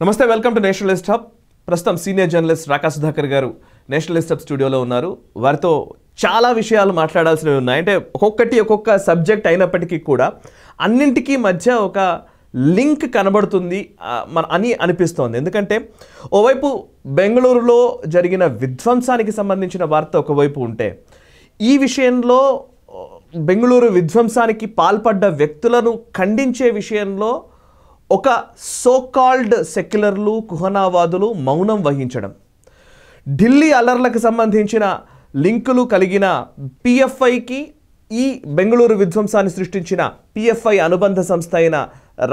నమస్తే welcome to nationalist hub. ప్రస్తుతం senior journalist Raka Sudhakar గారు నేషనలిస్ట్ హబ్ స్టూడియోలో ఉన్నారు. వారితో చాలా విషయాలు మాట్లాడాల్సినవి ఉన్నాయి. అంటే ఒక్కొక్కటి ఒక్కొక్క సబ్జెక్ట్ అయినప్పటికీ కూడా అన్నింటికీ మధ్య ఒక లింక్ కనబడుతుంది మన అని అనిపిస్తోంది. ఎందుకంటే ఓవైపు బెంగళూరులో జరిగిన విధ్వంసానికి సంబంధించిన వార్త ఒకవైపు ఉంటే ఈ విషయంలో బెంగళూరు విధ్వంసానికి పాల్పడ్డ వ్యక్తులను ఖండించే విషయంలో ఒక సోకాల్డ్ సెక్యులర్లు కుహనావాదులు మౌనం వహించడం. ఢిల్లీ అల్లర్లకు సంబంధించిన లింకులు కలిగిన పిఎఫ్ఐకి ఈ బెంగళూరు విధ్వంసాన్ని సృష్టించిన పిఎఫ్ఐ అనుబంధ సంస్థ అయిన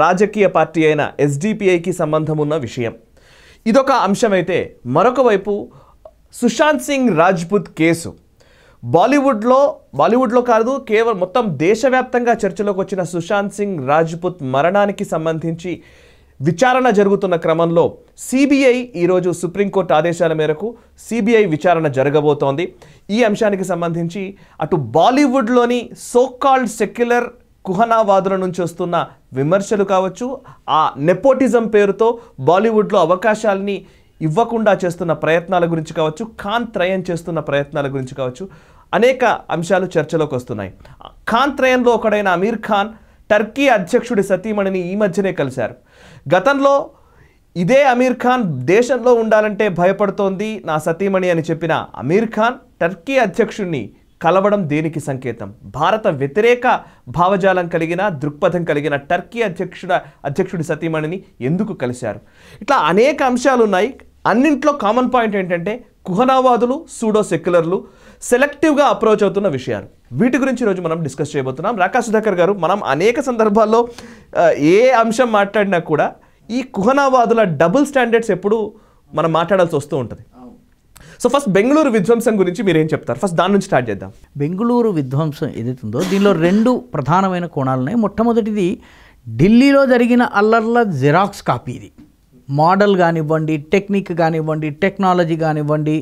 రాజకీయ పార్టీ అయిన ఎస్డిపిఐకి సంబంధం ఉన్న విషయం. ఇదొక అంశమైతే మరొక వైపు సుశాంత్ సింగ్ రాజ్పుత్ కేసు. బాలీవుడ్లో బాలీవుడ్లో కాదు కేవలం మొత్తం దేశవ్యాప్తంగా చర్చలోకి వచ్చిన సుశాంత్ సింగ్ రాజ్పుత్ మరణానికి సంబంధించి విచారణ జరుగుతున్న క్రమంలో సిబిఐ ఈరోజు సుప్రీంకోర్టు ఆదేశాల మేరకు సిబిఐ విచారణ జరగబోతోంది. ఈ అంశానికి సంబంధించి అటు బాలీవుడ్లోని సోకాల్డ్ సెక్యులర్ కుహనావాదుల నుంచి వస్తున్న విమర్శలు కావచ్చు ఆ నెపోటిజం పేరుతో బాలీవుడ్లో అవకాశాలని ఇవ్వకుండా చేస్తున్న ప్రయత్నాల గురించి కావచ్చు ఖాన్ త్రయం చేస్తున్న ప్రయత్నాల గురించి కావచ్చు అనేక అంశాలు చర్చలోకి వస్తున్నాయి. ఖాన్ త్రయంలో ఒకడైన అమీర్ ఖాన్ టర్కీ అధ్యక్షుడి సతీమణిని ఈ మధ్యనే కలిశారు. గతంలో ఇదే అమీర్ ఖాన్ దేశంలో ఉండాలంటే భయపడుతోంది నా సతీమణి అని చెప్పిన అమీర్ ఖాన్ టర్కీ అధ్యక్షుడిని కలవడం దేనికి సంకేతం? భారత వ్యతిరేక భావజాలం కలిగిన దృక్పథం కలిగిన టర్కీ అధ్యక్షుడ అధ్యక్షుడి సతీమణిని ఎందుకు కలిశారు? ఇట్లా అనేక అంశాలు ఉన్నాయి అన్నింట్లో కామన్ పాయింట్ ఏంటంటే కుహనావాదులు సూడో సెక్యులర్లు సెలెక్టివ్గా అప్రోచ్ అవుతున్న విషయాలు. వీటి గురించి ఈరోజు మనం డిస్కస్ చేయబోతున్నాం. రాకా సుధాకర్ గారు మనం అనేక సందర్భాల్లో ఏ అంశం మాట్లాడినా కూడా ఈ కుహనావాదుల డబుల్ స్టాండర్డ్స్ ఎప్పుడు మనం మాట్లాడాల్సి వస్తూ ఉంటుంది. సో ఫస్ట్ బెంగళూరు విధ్వంసం గురించి మీరు ఏం చెప్తారు? ఫస్ట్ దాని నుంచి స్టార్ట్ చేద్దాం. బెంగళూరు విధ్వంసం ఏదైతుందో దీనిలో రెండు ప్రధానమైన కోణాలు ఉన్నాయి మొట్టమొదటిది ఢిల్లీలో జరిగిన అల్లర్ల జిరాక్స్ కాపీ ఇది. మోడల్ కానివ్వండి టెక్నిక్ కానివ్వండి టెక్నాలజీ కానివ్వండి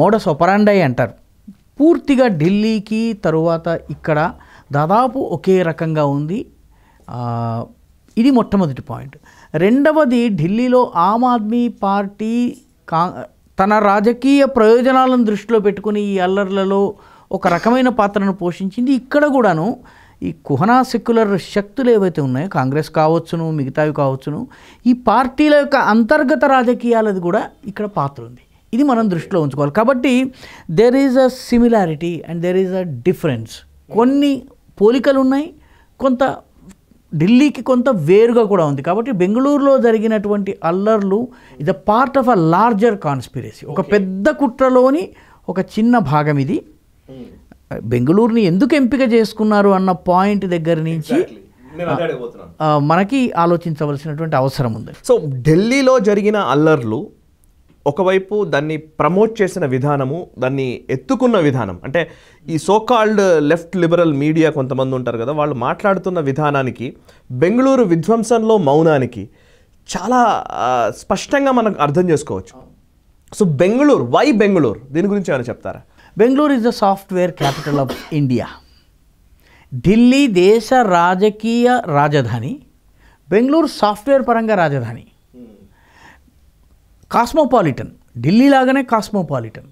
మోడస్ ఒపరాండై అంటారు. పూర్తిగా ఢిల్లీకి తరువాత ఇక్కడ దాదాపు ఒకే రకంగా ఉంది. ఇది మొట్టమొదటి పాయింట్. రెండవది ఢిల్లీలో ఆమ్ ఆద్మీ పార్టీ కా తన రాజకీయ ప్రయోజనాలను దృష్టిలో పెట్టుకుని ఈ అల్లర్లలో ఒక రకమైన పాత్రను పోషించింది. ఇక్కడ కూడాను ఈ కుహనా సెక్యులర్ శక్తులు ఏవైతే ఉన్నాయో కాంగ్రెస్ కావచ్చును మిగతావి కావచ్చును ఈ పార్టీల యొక్క అంతర్గత రాజకీయాలది కూడా ఇక్కడ పాత్ర ఉంది. ఇది మనం దృష్టిలో ఉంచుకోవాలి. కాబట్టి there is a similarity and there is a difference కొన్ని పోలికలు ఉన్నాయి కొంత ఢిల్లీకి కొంత వేరుగా కూడా ఉంది. కాబట్టి బెంగళూరులో జరిగినటువంటి అల్లర్లు ఇది part of a larger conspiracy ఒక పెద్ద కుట్రలోని ఒక చిన్న భాగం ఇది. బెంగళూరుని ఎందుకు ఎంపిక చేసుకున్నారు అన్న పాయింట్ దగ్గర నుంచి మనకి ఆలోచించవలసినటువంటి అవసరం ఉంది. సో ఢిల్లీలో జరిగిన అల్లర్లు ఒకవైపు దాన్ని ప్రమోట్ చేసిన విధానము దాన్ని ఎత్తుకున్న విధానం. అంటే ఈ సోకాల్డ్ లెఫ్ట్ లిబరల్ మీడియా కొంతమంది ఉంటారు కదా వాళ్ళు మాట్లాడుతున్న విధానానికి బెంగళూరు విధ్వంసంలో మౌనానికి చాలా స్పష్టంగా మనం అర్థం చేసుకోవచ్చు. So Bengaluru why Bengaluru? దీని గురించి ఏమైనా చెప్తారా? Bengaluru is the software capital of India Delhi దేశ రాజకీయ రాజధాని బెంగళూరు సాఫ్ట్వేర్ పరంగా రాజధాని. కాస్మోపాలిటన్. ఢిల్లీ లాగానే కాస్మోపాలిటన్.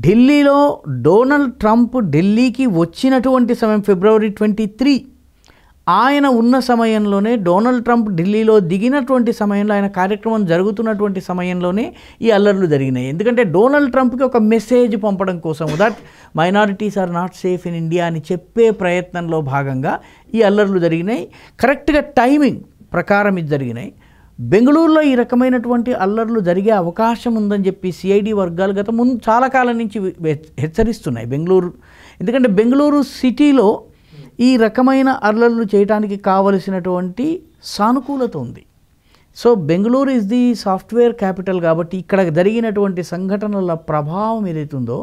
ఢిల్లీలో డొనాల్డ్ ట్రంప్ ఢిల్లీకి వచ్చినటువంటి సమయం ఫిబ్రవరి ట్వంటీ త్రీ. ఆయన ఉన్న సమయంలోనే డొనాల్డ్ ట్రంప్ ఢిల్లీలో దిగినటువంటి సమయంలో ఆయన కార్యక్రమం జరుగుతున్నటువంటి సమయంలోనే ఈ అల్లర్లు జరిగినాయి. ఎందుకంటే డొనాల్డ్ ట్రంప్కి ఒక మెసేజ్ పంపడం కోసం that minorities are not safe in India అని చెప్పే ప్రయత్నంలో భాగంగా ఈ అల్లర్లు జరిగినాయి. కరెక్ట్గా టైమింగ్ ప్రకారం ఇది జరిగినాయి. బెంగళూరులో ఈ రకమైనటువంటి అల్లర్లు జరిగే అవకాశం ఉందని చెప్పి సిఐడి వర్గాలు గత ముందు చాలా కాలం నుంచి హెచ్చరిస్తున్నాయి బెంగళూరు. ఎందుకంటే బెంగళూరు సిటీలో ఈ రకమైన అల్లర్లు చేయడానికి కావలసినటువంటి సానుకూలత ఉంది. So Bengaluru is the software capital కాబట్టి ఇక్కడ జరిగినటువంటి సంఘటనల ప్రభావం ఏదైతుందో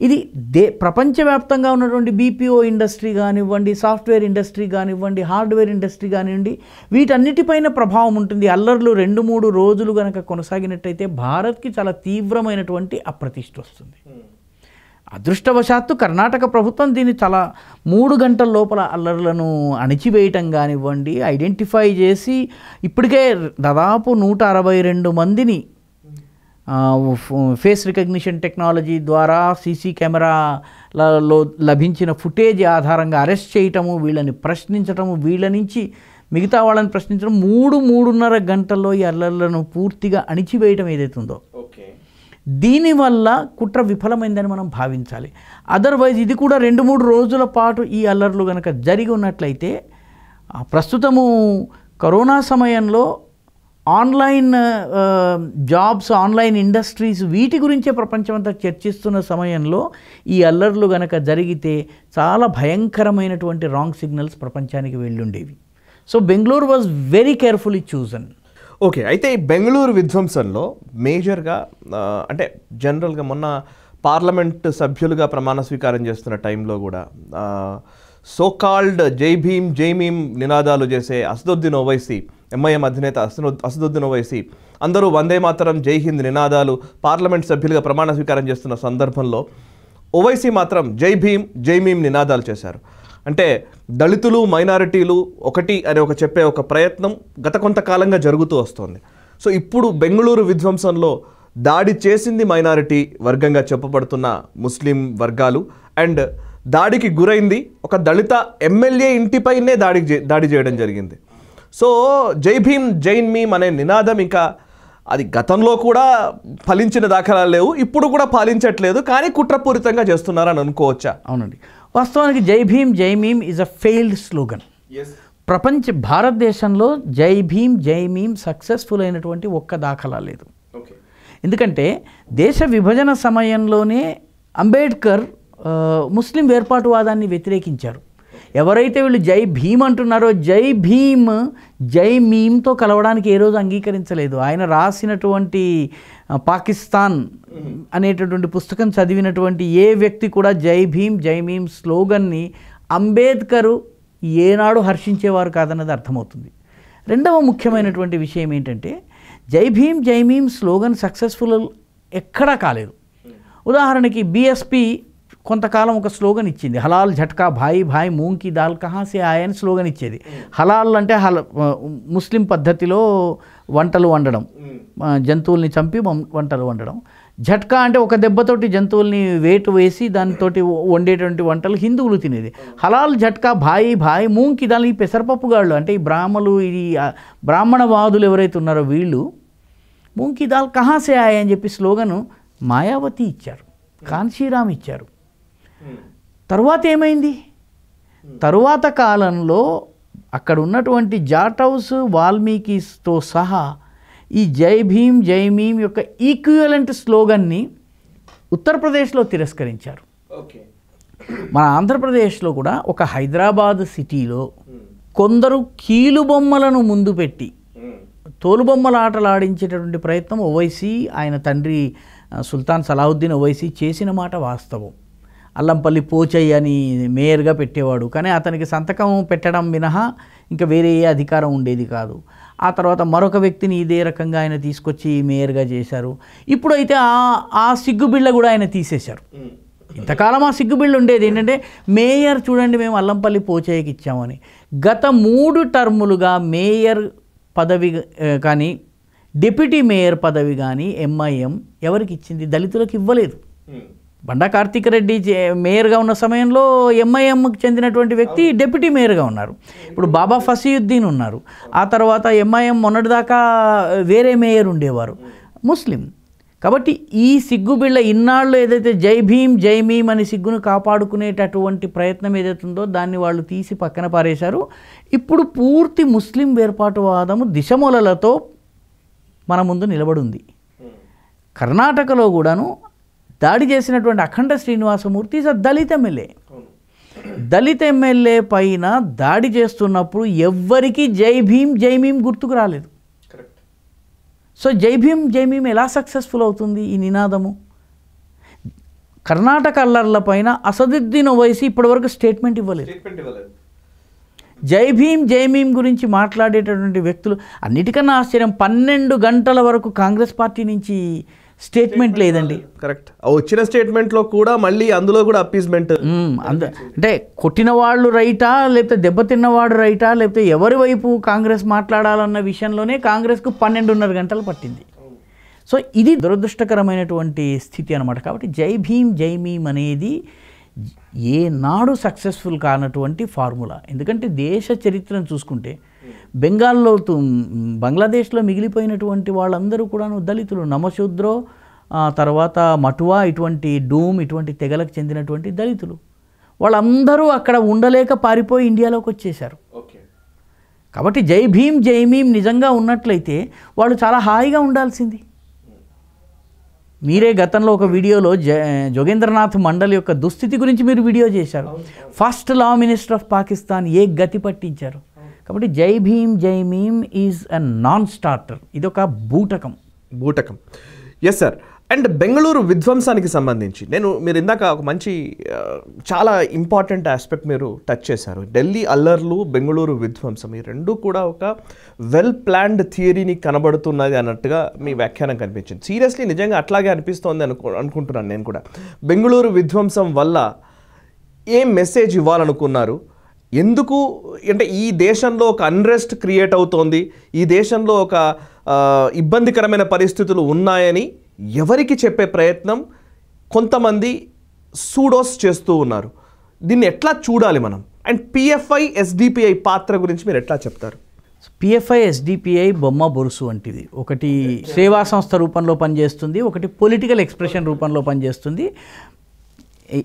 ఇది దే ప్రపంచవ్యాప్తంగా ఉన్నటువంటి బీపీఓ ఇండస్ట్రీ కానివ్వండి సాఫ్ట్వేర్ ఇండస్ట్రీ కానివ్వండి హార్డ్వేర్ ఇండస్ట్రీ కానివ్వండి వీటన్నిటిపైన ప్రభావం ఉంటుంది. అల్లర్లు రెండు మూడు రోజులు కనుక కొనసాగినట్టయితే భారత్కి చాలా తీవ్రమైనటువంటి అప్రతిష్ట వస్తుంది. అదృష్టవశాత్తు కర్ణాటక ప్రభుత్వం దీన్ని చాలా మూడు గంటల లోపల అల్లర్లను అణిచివేయటం కానివ్వండి ఐడెంటిఫై చేసి ఇప్పటికే దాదాపు నూట అరవై రెండు మందిని ఫేస్ రికగ్నిషన్ టెక్నాలజీ ద్వారా సీసీ కెమెరాలలో లభించిన ఫుటేజ్ ఆధారంగా అరెస్ట్ చేయటము వీళ్ళని ప్రశ్నించటము వీళ్ళ నుంచి మిగతా వాళ్ళని ప్రశ్నించడం మూడు మూడున్నర గంటల్లో ఈ అల్లర్లను పూర్తిగా అణిచివేయటం ఏదైతే ఉందో ఓకే. దీనివల్ల కుట్ర విఫలమైందని మనం భావించాలి. అదర్వైజ్ ఇది కూడా రెండు మూడు రోజుల పాటు ఈ అల్లర్లు కనుక జరిగి ఉన్నట్లయితే ప్రస్తుతము కరోనా సమయంలో ఆన్లైన్ జాబ్స్ ఆన్లైన్ ఇండస్ట్రీస్ వీటి గురించే ప్రపంచమంతా చర్చిస్తున్న సమయంలో ఈ అల్లర్లు గనక జరిగితే చాలా భయంకరమైనటువంటి రాంగ్ సిగ్నల్స్ ప్రపంచానికి వెళ్ళుండేవి. So Bengaluru was very carefully chosen. Okay అయితే ఈ బెంగళూరు విధ్వంసంలో మేజర్గా అంటే జనరల్గా మొన్న పార్లమెంట్ సభ్యులుగా ప్రమాణ స్వీకారం చేస్తున్న టైంలో కూడా సోకాల్డ్ జై భీమ్ జై భీమ్ నినాదాలు చేసే అసదుద్దీన్ ఓవైసీ ఎంఐఎం అధినేత అసను అసదుద్దీన్ ఓవైసీ. అందరూ వందే మాతరం జై హింద్ నినాదాలు పార్లమెంట్ సభ్యులుగా ప్రమాణ స్వీకారం చేస్తున్న సందర్భంలో ఓవైసీ మాత్రం జై భీమ్ జై భీమ్ నినాదాలు చేశారు. అంటే దళితులు మైనారిటీలు ఒకటి అని ఒక చెప్పే ఒక ప్రయత్నం గత కొంతకాలంగా జరుగుతూ వస్తోంది. సో ఇప్పుడు బెంగళూరు విధ్వంసంలో దాడి చేసింది మైనారిటీ వర్గంగా చెప్పబడుతున్న ముస్లిం వర్గాలు. అండ్ దాడికి గురైంది ఒక దళిత ఎమ్మెల్యే ఇంటిపైనే దాడి దాడి చేయడం జరిగింది. సో జై భీమ్ జైన్ మీమ్ అనే నినాదం ఇంకా అది గతంలో కూడా ఫలించిన దాఖలాలు లేవు ఇప్పుడు కూడా పాలించట్లేదు కానీ కుట్రపూరితంగా చేస్తున్నారని అనుకోవచ్చా? అవునండి. వాస్తవానికి Jai Bhim Jai Meem is a failed slogan ప్రపంచ భారతదేశంలో జై భీమ్ జై మీమ్ సక్సెస్ఫుల్ అయినటువంటి ఒక్క దాఖలా లేదు. ఎందుకంటే దేశ విభజన సమయంలోనే అంబేద్కర్ ముస్లిం వేర్పాటువాదాన్ని వ్యతిరేకించారు. ఎవరైతే వీళ్ళు జై భీమ్ అంటున్నారో జై భీమ్ జై మీమ్తో కలవడానికి ఏ రోజు అంగీకరించలేదు. ఆయన రాసినటువంటి పాకిస్తాన్ అనేటటువంటి పుస్తకం చదివినటువంటి ఏ వ్యక్తి కూడా జై భీమ్ జై మీమ్ స్లోగన్ని అంబేద్కరు ఏనాడు హర్షించేవారు కాదన్నది అర్థమవుతుంది. రెండవ ముఖ్యమైనటువంటి విషయం ఏంటంటే జై Bhim Jai meme slogan successful ఎక్కడా కాలేదు. ఉదాహరణకి బీఎస్పీ కొంతకాలం ఒక స్లోగన్ ఇచ్చింది. హలాల్ జట్కా భాయ్ భాయ్ మూంగ్కి దాల్ కహాసే ఆయ్ అని స్లోగన్ ఇచ్చేది. హలాల్ అంటే హల ముస్లిం పద్ధతిలో వంటలు వండడం. జంతువుల్ని చంపి వంటలు వండడం. జట్కా అంటే ఒక దెబ్బతోటి జంతువుల్ని వేటు వేసి దానితోటి వండేటువంటి వంటలు హిందువులు తినేది. హలాల్ జట్కా భాయ్ భాయ్ మూంకి దాని ఈ పెసరపప్పుగాళ్ళు అంటే ఈ బ్రాహ్మలు ఈ బ్రాహ్మణవాదులు ఎవరైతే ఉన్నారో వీళ్ళు మూంకి దాల్ కహాసే ఆయ్ అని చెప్పి స్లోగను మాయావతి ఇచ్చారు. కాంచీరామ్ ఇచ్చారు. తరువాత ఏమైంది? తరువాత కాలంలో అక్కడ ఉన్నటువంటి జాటౌస్ వాల్మీకిస్తో సహా ఈ జై భీమ్ జై మీమ్ యొక్క ఈక్వివలెంట్ స్లోగన్ని ఉత్తరప్రదేశ్లో తిరస్కరించారు. ఓకే. మన ఆంధ్రప్రదేశ్లో కూడా ఒక హైదరాబాద్ సిటీలో కొందరు కీలుబొమ్మలను ముందు పెట్టి తోలుబొమ్మల ఆటలు ఆడించేటటువంటి ప్రయత్నం ఓవైసీ ఆయన తండ్రి సుల్తాన్ సలాహుద్దీన్ ఓవైసీ చేసిన మాట వాస్తవం. అల్లంపల్లి పోచయ్య అని మేయర్గా పెట్టేవాడు. కానీ అతనికి సంతకం పెట్టడం మినహా ఇంకా వేరే ఏ అధికారం ఉండేది కాదు. ఆ తర్వాత మరొక వ్యక్తిని ఇదే రకంగా ఆయన తీసుకొచ్చి మేయర్గా చేశారు. ఇప్పుడైతే ఆ ఆ సిగ్గుబిళ్ళ కూడా ఆయన తీసేశారు. ఇంతకాలం ఆ సిగ్గుబిళ్ళు ఉండేది. ఏంటంటే మేయర్ చూడండి మేము అల్లంపల్లి పోచయ్యకి ఇచ్చామని. గత మూడు టర్ములుగా మేయర్ పదవి కానీ డిప్యూటీ మేయర్ పదవి కానీ ఎంఐఎం ఎవరికి ఇచ్చింది? దళితులకు ఇవ్వలేదు. బండా కార్తీక్ రెడ్డి మేయర్గా ఉన్న సమయంలో ఎంఐఎంకి చెందినటువంటి వ్యక్తి డిప్యూటీ మేయర్గా ఉన్నారు. ఇప్పుడు బాబా ఫసీయుద్దీన్ ఉన్నారు. ఆ తర్వాత ఎంఐఎం మొన్నటిదాకా వేరే మేయర్ ఉండేవారు. ముస్లిం. కాబట్టి ఈ సిగ్గుబిళ్ళ ఇన్నాళ్ళు ఏదైతే జై భీమ్ జై మీమ్ అని సిగ్గును కాపాడుకునేటటువంటి ప్రయత్నం ఏదైతే ఉందో దాన్ని వాళ్ళు తీసి పక్కన పారేశారు. ఇప్పుడు పూర్తి ముస్లిం వేర్పాటువాదము దిశమొలలతో మన ముందు నిలబడింది కర్ణాటకలో కూడాను దాడి చేసినటువంటి Akhanda Srinivasamurthy is a Dalit MLA. Dalit MLA పైన దాడి చేస్తున్నప్పుడు ఎవ్వరికీ జై భీమ్ జై మీమ్ గుర్తుకు రాలేదు. సో జై భీమ్ జై భీమ్ ఎలా సక్సెస్ఫుల్ అవుతుంది ఈ నినాదము? కర్ణాటక అల్లర్ల పైన అసదుద్దీన్ ఓవైసీ ఇప్పటివరకు స్టేట్మెంట్ ఇవ్వలేదు. స్టేట్మెంట్ ఇవ్వలేదు. జై భీమ్ జై భీమ్ గురించి మాట్లాడేటటువంటి వ్యక్తులు అన్నిటికన్నా ఆశ్చర్యం పన్నెండు గంటల వరకు కాంగ్రెస్ పార్టీ నుంచి స్టేట్మెంట్ లేదండి. కరెక్ట్ వచ్చిన స్టేట్మెంట్లో కూడా మళ్ళీ అందులో కూడా అప్పీస్మెంట్ మ్మ్. అంద అంటే కొట్టిన వాళ్ళు రైటా లేకపోతే దెబ్బతిన్నవాడు రైటా లేకపోతే ఎవరి వైపు కాంగ్రెస్ మాట్లాడాలన్న విషయంలోనే కాంగ్రెస్కు పన్నెండున్నర గంటలు పట్టింది. సో ఇది దురదృష్టకరమైనటువంటి స్థితి అనమాట కాబట్టి జై భీమ్ జై భీమ్ అనేది ఏనాడు సక్సెస్ఫుల్ కానటువంటి ఫార్ములా. ఎందుకంటే దేశ చరిత్రను చూసుకుంటే బెంగాల్లో బంగ్లాదేశ్లో మిగిలిపోయినటువంటి వాళ్ళందరూ కూడాను దళితులు. నమశూద్రో తర్వాత మటువా ఇటువంటి డూమ్ ఇటువంటి తెగలకు చెందినటువంటి దళితులు. వాళ్ళందరూ అక్కడ ఉండలేక పారిపోయి ఇండియాలోకి వచ్చేశారు. కాబట్టి జై భీమ్ జై భీమ్ నిజంగా ఉన్నట్లయితే వాళ్ళు చాలా హాయిగా ఉండాల్సింది. మీరే గతంలో ఒక వీడియోలో జ జోగేంద్రనాథ్ మండల్ యొక్క దుస్థితి గురించి మీరు వీడియో చేశారు. First law minister of Pakistan ఏ గతి పట్టించారు? కాబట్టి Jai Bhim Jai Bhim is a non starter ఇది ఒక బూటకం. బూటకం. ఎస్ సార్ అండ్ బెంగళూరు విధ్వంసానికి సంబంధించి నేను మీరు ఇందాక ఒక మంచి చాలా ఇంపార్టెంట్ ఆస్పెక్ట్ మీరు టచ్ చేశారు. ఢిల్లీ అల్లర్లు బెంగళూరు విధ్వంసం ఈ రెండు కూడా ఒక వెల్ ప్లాన్డ్ థియరీని కనబడుతున్నది అన్నట్టుగా మీ వ్యాఖ్యానం కనిపించింది. సీరియస్లీ నిజంగా అట్లాగే అనిపిస్తోంది అనుకో అనుకుంటున్నాను నేను కూడా. బెంగళూరు విధ్వంసం వల్ల ఏం మెసేజ్ ఇవ్వాలనుకున్నారు? ఎందుకు అంటే ఈ దేశంలో ఒక అన్రెస్ట్ క్రియేట్ అవుతోంది ఈ దేశంలో ఒక ఇబ్బందికరమైన పరిస్థితులు ఉన్నాయని ఎవరికి చెప్పే ప్రయత్నం కొంతమంది సూడోస్ చేస్తూ ఉన్నారు. దీన్ని ఎట్లా చూడాలి మనం? అండ్ పిఎఫ్ఐ ఎస్డిపిఐ పాత్ర గురించి మీరు ఎట్లా చెప్తారు? పిఎఫ్ఐ ఎస్డిపిఐ బొమ్మ బొరుసు వంటిది. ఒకటి సేవా సంస్థ రూపంలో పనిచేస్తుంది ఒకటి పొలిటికల్ ఎక్స్ప్రెషన్ రూపంలో పనిచేస్తుంది.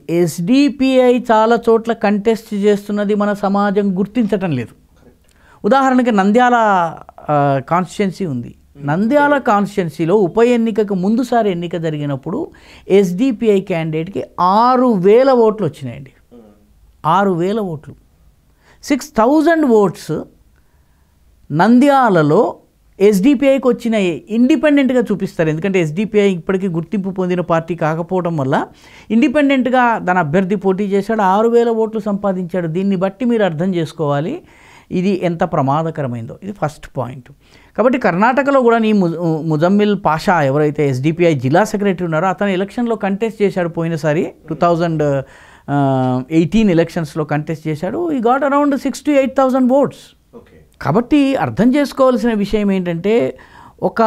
ఎస్డిపిఐ చాలా చోట్ల కంటెస్ట్ చేస్తున్నది మన సమాజం గుర్తించటం లేదు. ఉదాహరణకి నంద్యాల కాన్స్టిట్యున్సీ ఉంది. నంద్యాల కాన్స్టిట్యున్సీలో ఉప ఎన్నికకు ముందుసారి ఎన్నిక జరిగినప్పుడు ఎస్డిపిఐ క్యాండిడేట్కి ఆరు వేల ఓట్లు వచ్చినాయండి. ఆరు వేల ఓట్లు. సిక్స్ థౌజండ్ ఓట్స్ నంద్యాలలో ఎస్డిపిఐకి వచ్చిన ఇండిపెండెంట్గా చూపిస్తారు. ఎందుకంటే ఎస్డిపిఐ ఇప్పటికీ గుర్తింపు పొందిన పార్టీ కాకపోవడం వల్ల ఇండిపెండెంట్గా తన అభ్యర్థి పోటీ చేశాడు. ఆరు వేల ఓట్లు సంపాదించాడు. దీన్ని బట్టి మీరు అర్థం చేసుకోవాలి. ఇది ఎంత ప్రమాదకరమైందో. ఇది ఫస్ట్ పాయింట్ కాబట్టి కర్ణాటకలో కూడా నీ ము ముజమ్మిల్ పాషా ఎవరైతే ఎస్డిపిఐ జిల్లా సెక్రటరీ ఉన్నారో అతను ఎలక్షన్లో కంటెస్ట్ చేశాడు పోయినసారి. టూ థౌజండ్ ఎయిటీన్ ఎలక్షన్స్లో కంటెస్ట్ చేశాడు. He got around six to eight thousand votes కాబట్టి అర్థం చేసుకోవాల్సిన విషయం ఏంటంటే ఒక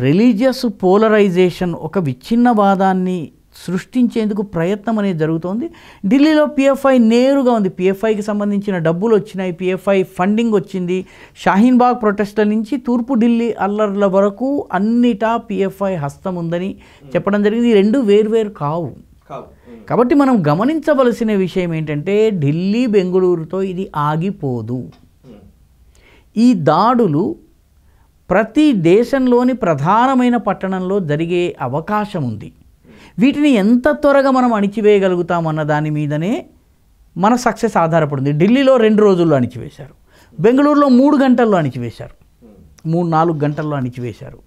రిలీజియస్ పోలరైజేషన్ ఒక విచ్ఛిన్నవాదాన్ని సృష్టించేందుకు ప్రయత్నం అనేది జరుగుతోంది. ఢిల్లీలో పిఎఫ్ఐ నేరుగా ఉంది. పిఎఫ్ఐకి సంబంధించిన డబ్బులు వచ్చినాయి. పిఎఫ్ఐ ఫండింగ్ వచ్చింది. షాహీన్బాగ్ ప్రొటెస్ట్ల నుంచి తూర్పు ఢిల్లీ అల్లర్ల వరకు అన్నిటా పిఎఫ్ఐ హస్తం ఉందని చెప్పడం జరిగింది. ఈ రెండు వేర్వేరు కావు. కాబట్టి మనం గమనించవలసిన విషయం ఏంటంటే ఢిల్లీ బెంగళూరుతో ఇది ఆగిపోదు. ఈ దాడులు ప్రతి దేశంలోని ప్రధానమైన పట్టణంలో జరిగే అవకాశం ఉంది. వీటిని ఎంత త్వరగా మనం అణిచివేయగలుగుతామన్న దాని మీదనే మన సక్సెస్ ఆధారపడింది. ఢిల్లీలో రెండు రోజుల్లో అణిచివేశారు. బెంగళూరులో మూడు గంటల్లో అణిచివేశారు. మూడు నాలుగు గంటల్లో అణిచివేశారు.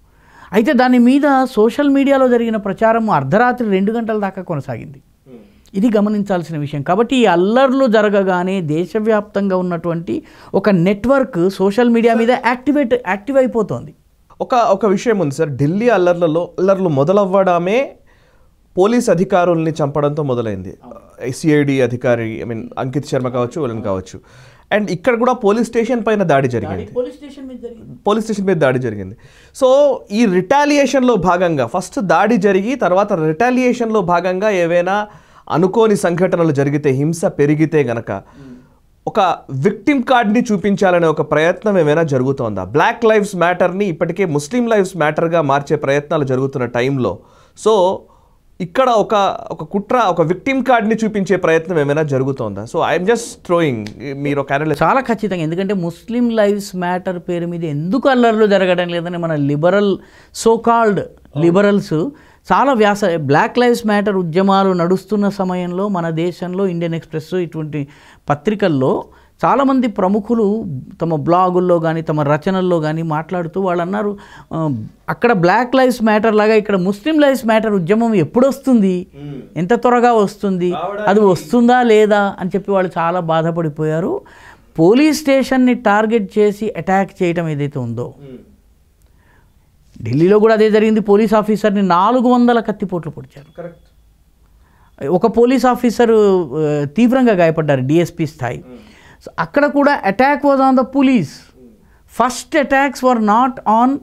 అయితే దాని మీద సోషల్ మీడియాలో జరిగిన ప్రచారం అర్ధరాత్రి రెండు గంటల దాకా కొనసాగింది. ఇది గమనించాల్సిన విషయం. కాబట్టి ఈ అల్లర్లు జరగగానే దేశవ్యాప్తంగా ఉన్నటువంటి ఒక నెట్వర్క్ సోషల్ మీడియా మీద యాక్టివేట్ యాక్టివ్ అయిపోతోంది. ఒక ఒక విషయం ఉంది సార్. ఢిల్లీ అల్లర్లలో అల్లర్లు మొదలవ్వడమే పోలీస్ అధికారుల్ని చంపడంతో మొదలైంది. సిఐడి అధికారి ఐ మీన్ అంకిత్ శర్మ కావచ్చు వాళ్ళని కావచ్చు. అండ్ ఇక్కడ కూడా పోలీస్ స్టేషన్ పైన దాడి జరిగింది. పోలీస్ స్టేషన్ మీద జరిగింది. పోలీస్ స్టేషన్ మీద దాడి జరిగింది. సో ఈ రిటాలియేషన్లో భాగంగా ఫస్ట్ దాడి జరిగి తర్వాత రిటాలియేషన్లో భాగంగా ఏవైనా అనుకోని సంఘటనలు జరిగితే హింస పెరిగితే గనక ఒక విక్టిమ్ కార్డ్ని చూపించాలనే ఒక ప్రయత్నం ఏమైనా జరుగుతోందా? బ్లాక్ లైఫ్స్ మ్యాటర్ని ఇప్పటికే ముస్లిం లైఫ్స్ మ్యాటర్గా మార్చే ప్రయత్నాలు జరుగుతున్న టైంలో. సో ఇక్కడ ఒక ఒక కుట్ర ఒక విక్టిమ్ కార్డ్ని చూపించే ప్రయత్నం ఏమైనా జరుగుతోందా? సో ఐఎమ్ జస్ట్ థ్రోయింగ్ మీరు ఒక చాలా ఖచ్చితంగా ఎందుకంటే ముస్లిం లైవ్స్ మ్యాటర్ పేరు మీద ఎందుకు అల్లర్లు జరగడం లేదని మన లిబరల్ సోకాల్డ్ లిబరల్స్ చాలా వ్యాస బ్లాక్ లైవ్స్ మ్యాటర్ ఉద్యమాలు నడుస్తున్న సమయంలో మన దేశంలో ఇండియన్ ఎక్స్ప్రెస్ ఇటువంటి పత్రికల్లో చాలామంది ప్రముఖులు తమ బ్లాగుల్లో కానీ తమ రచనల్లో కానీ మాట్లాడుతూ వాళ్ళు అన్నారు "ఆ, అక్కడ బ్లాక్ లైవ్స్ మ్యాటర్ లాగా ఇక్కడ ముస్లిం లైవ్స్ మ్యాటర్ ఉద్యమం ఎప్పుడు వస్తుంది ఎంత త్వరగా వస్తుంది? అది వస్తుందా లేదా? అని చెప్పి వాళ్ళు చాలా బాధపడిపోయారు. పోలీస్ స్టేషన్ని టార్గెట్ చేసి అటాక్ చేయటం ఏదైతే ఉందో ఢిల్లీలో కూడా అదే జరిగింది. పోలీస్ ఆఫీసర్ని నాలుగు వందల కత్తిపోట్లు పొడిచారు. కరెక్ట్. ఒక పోలీస్ ఆఫీసర్ తీవ్రంగా గాయపడ్డారు డిఎస్పి స్థాయి. సో అక్కడ కూడా attack was on the police first attacks were not on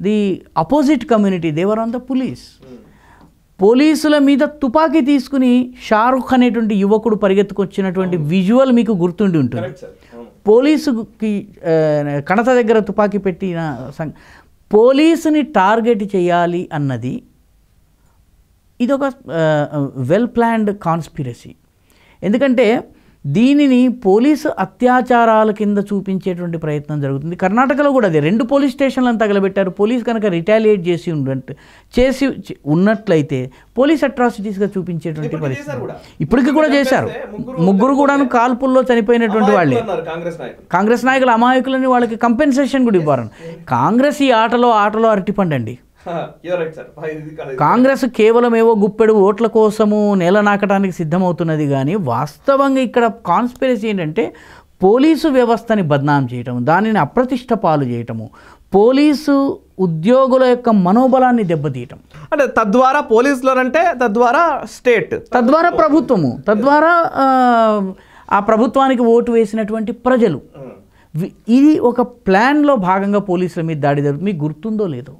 the opposite community they were on the police పోలీసుల మీద తుపాకీ తీసుకుని షారుఖ్ అనేటువంటి యువకుడు పరిగెత్తుకొచ్చినటువంటి విజువల్ మీకు గుర్తుండి ఉంటుంది. అవును పోలీసుకి కణత దగ్గర తుపాకీ పెట్టిన పోలీసుని టార్గెట్ చేయాలి అన్నది ఇదొక వెల్ ప్లాన్డ్ కాన్స్పిరసీ ఎందుకంటే దీనిని పోలీసు అత్యాచారాల కింద చూపించేటువంటి ప్రయత్నం జరుగుతుంది. కర్ణాటకలో కూడా అదే. రెండు పోలీస్ స్టేషన్లను తగలబెట్టారు. పోలీస్ కనుక రిటాలియేట్ చేసి ఉన్నట్టు చేసి ఉన్నట్లయితే పోలీస్ అట్రాసిటీస్గా చూపించేటువంటి పరిస్థితి. ఇప్పటికి కూడా చేశారు. ముగ్గురు కూడాను కాల్పుల్లో చనిపోయినటువంటి వాళ్ళే. కాంగ్రెస్ నాయకులు. అమాయకులని వాళ్ళకి కంపెన్సేషన్ కూడా ఇవ్వరు. కాంగ్రెస్ ఈ ఆటలో ఆటలో అరటిపండండి. కాంగ్రెస్ కేవలం ఏవో గుప్పెడు ఓట్ల కోసము నేల నాకటానికి సిద్ధమవుతున్నది కానీ వాస్తవంగా ఇక్కడ కాన్స్పిరసీ ఏంటంటే పోలీసు వ్యవస్థని బద్నాం చేయటం దానిని అప్రతిష్ట పాలు చేయటము పోలీసు ఉద్యోగుల యొక్క మనోబలాన్ని దెబ్బతీయటం. అంటే తద్వారా పోలీసులు అంటే తద్వారా స్టేట్. తద్వారా ప్రభుత్వము తద్వారా ఆ, ప్రభుత్వానికి ఓటు వేసినటువంటి ప్రజలు. ఇది ఒక ప్లాన్లో భాగంగా పోలీసుల మీద దాడి జరుగుతుంది మీకు గుర్తుందో లేదో.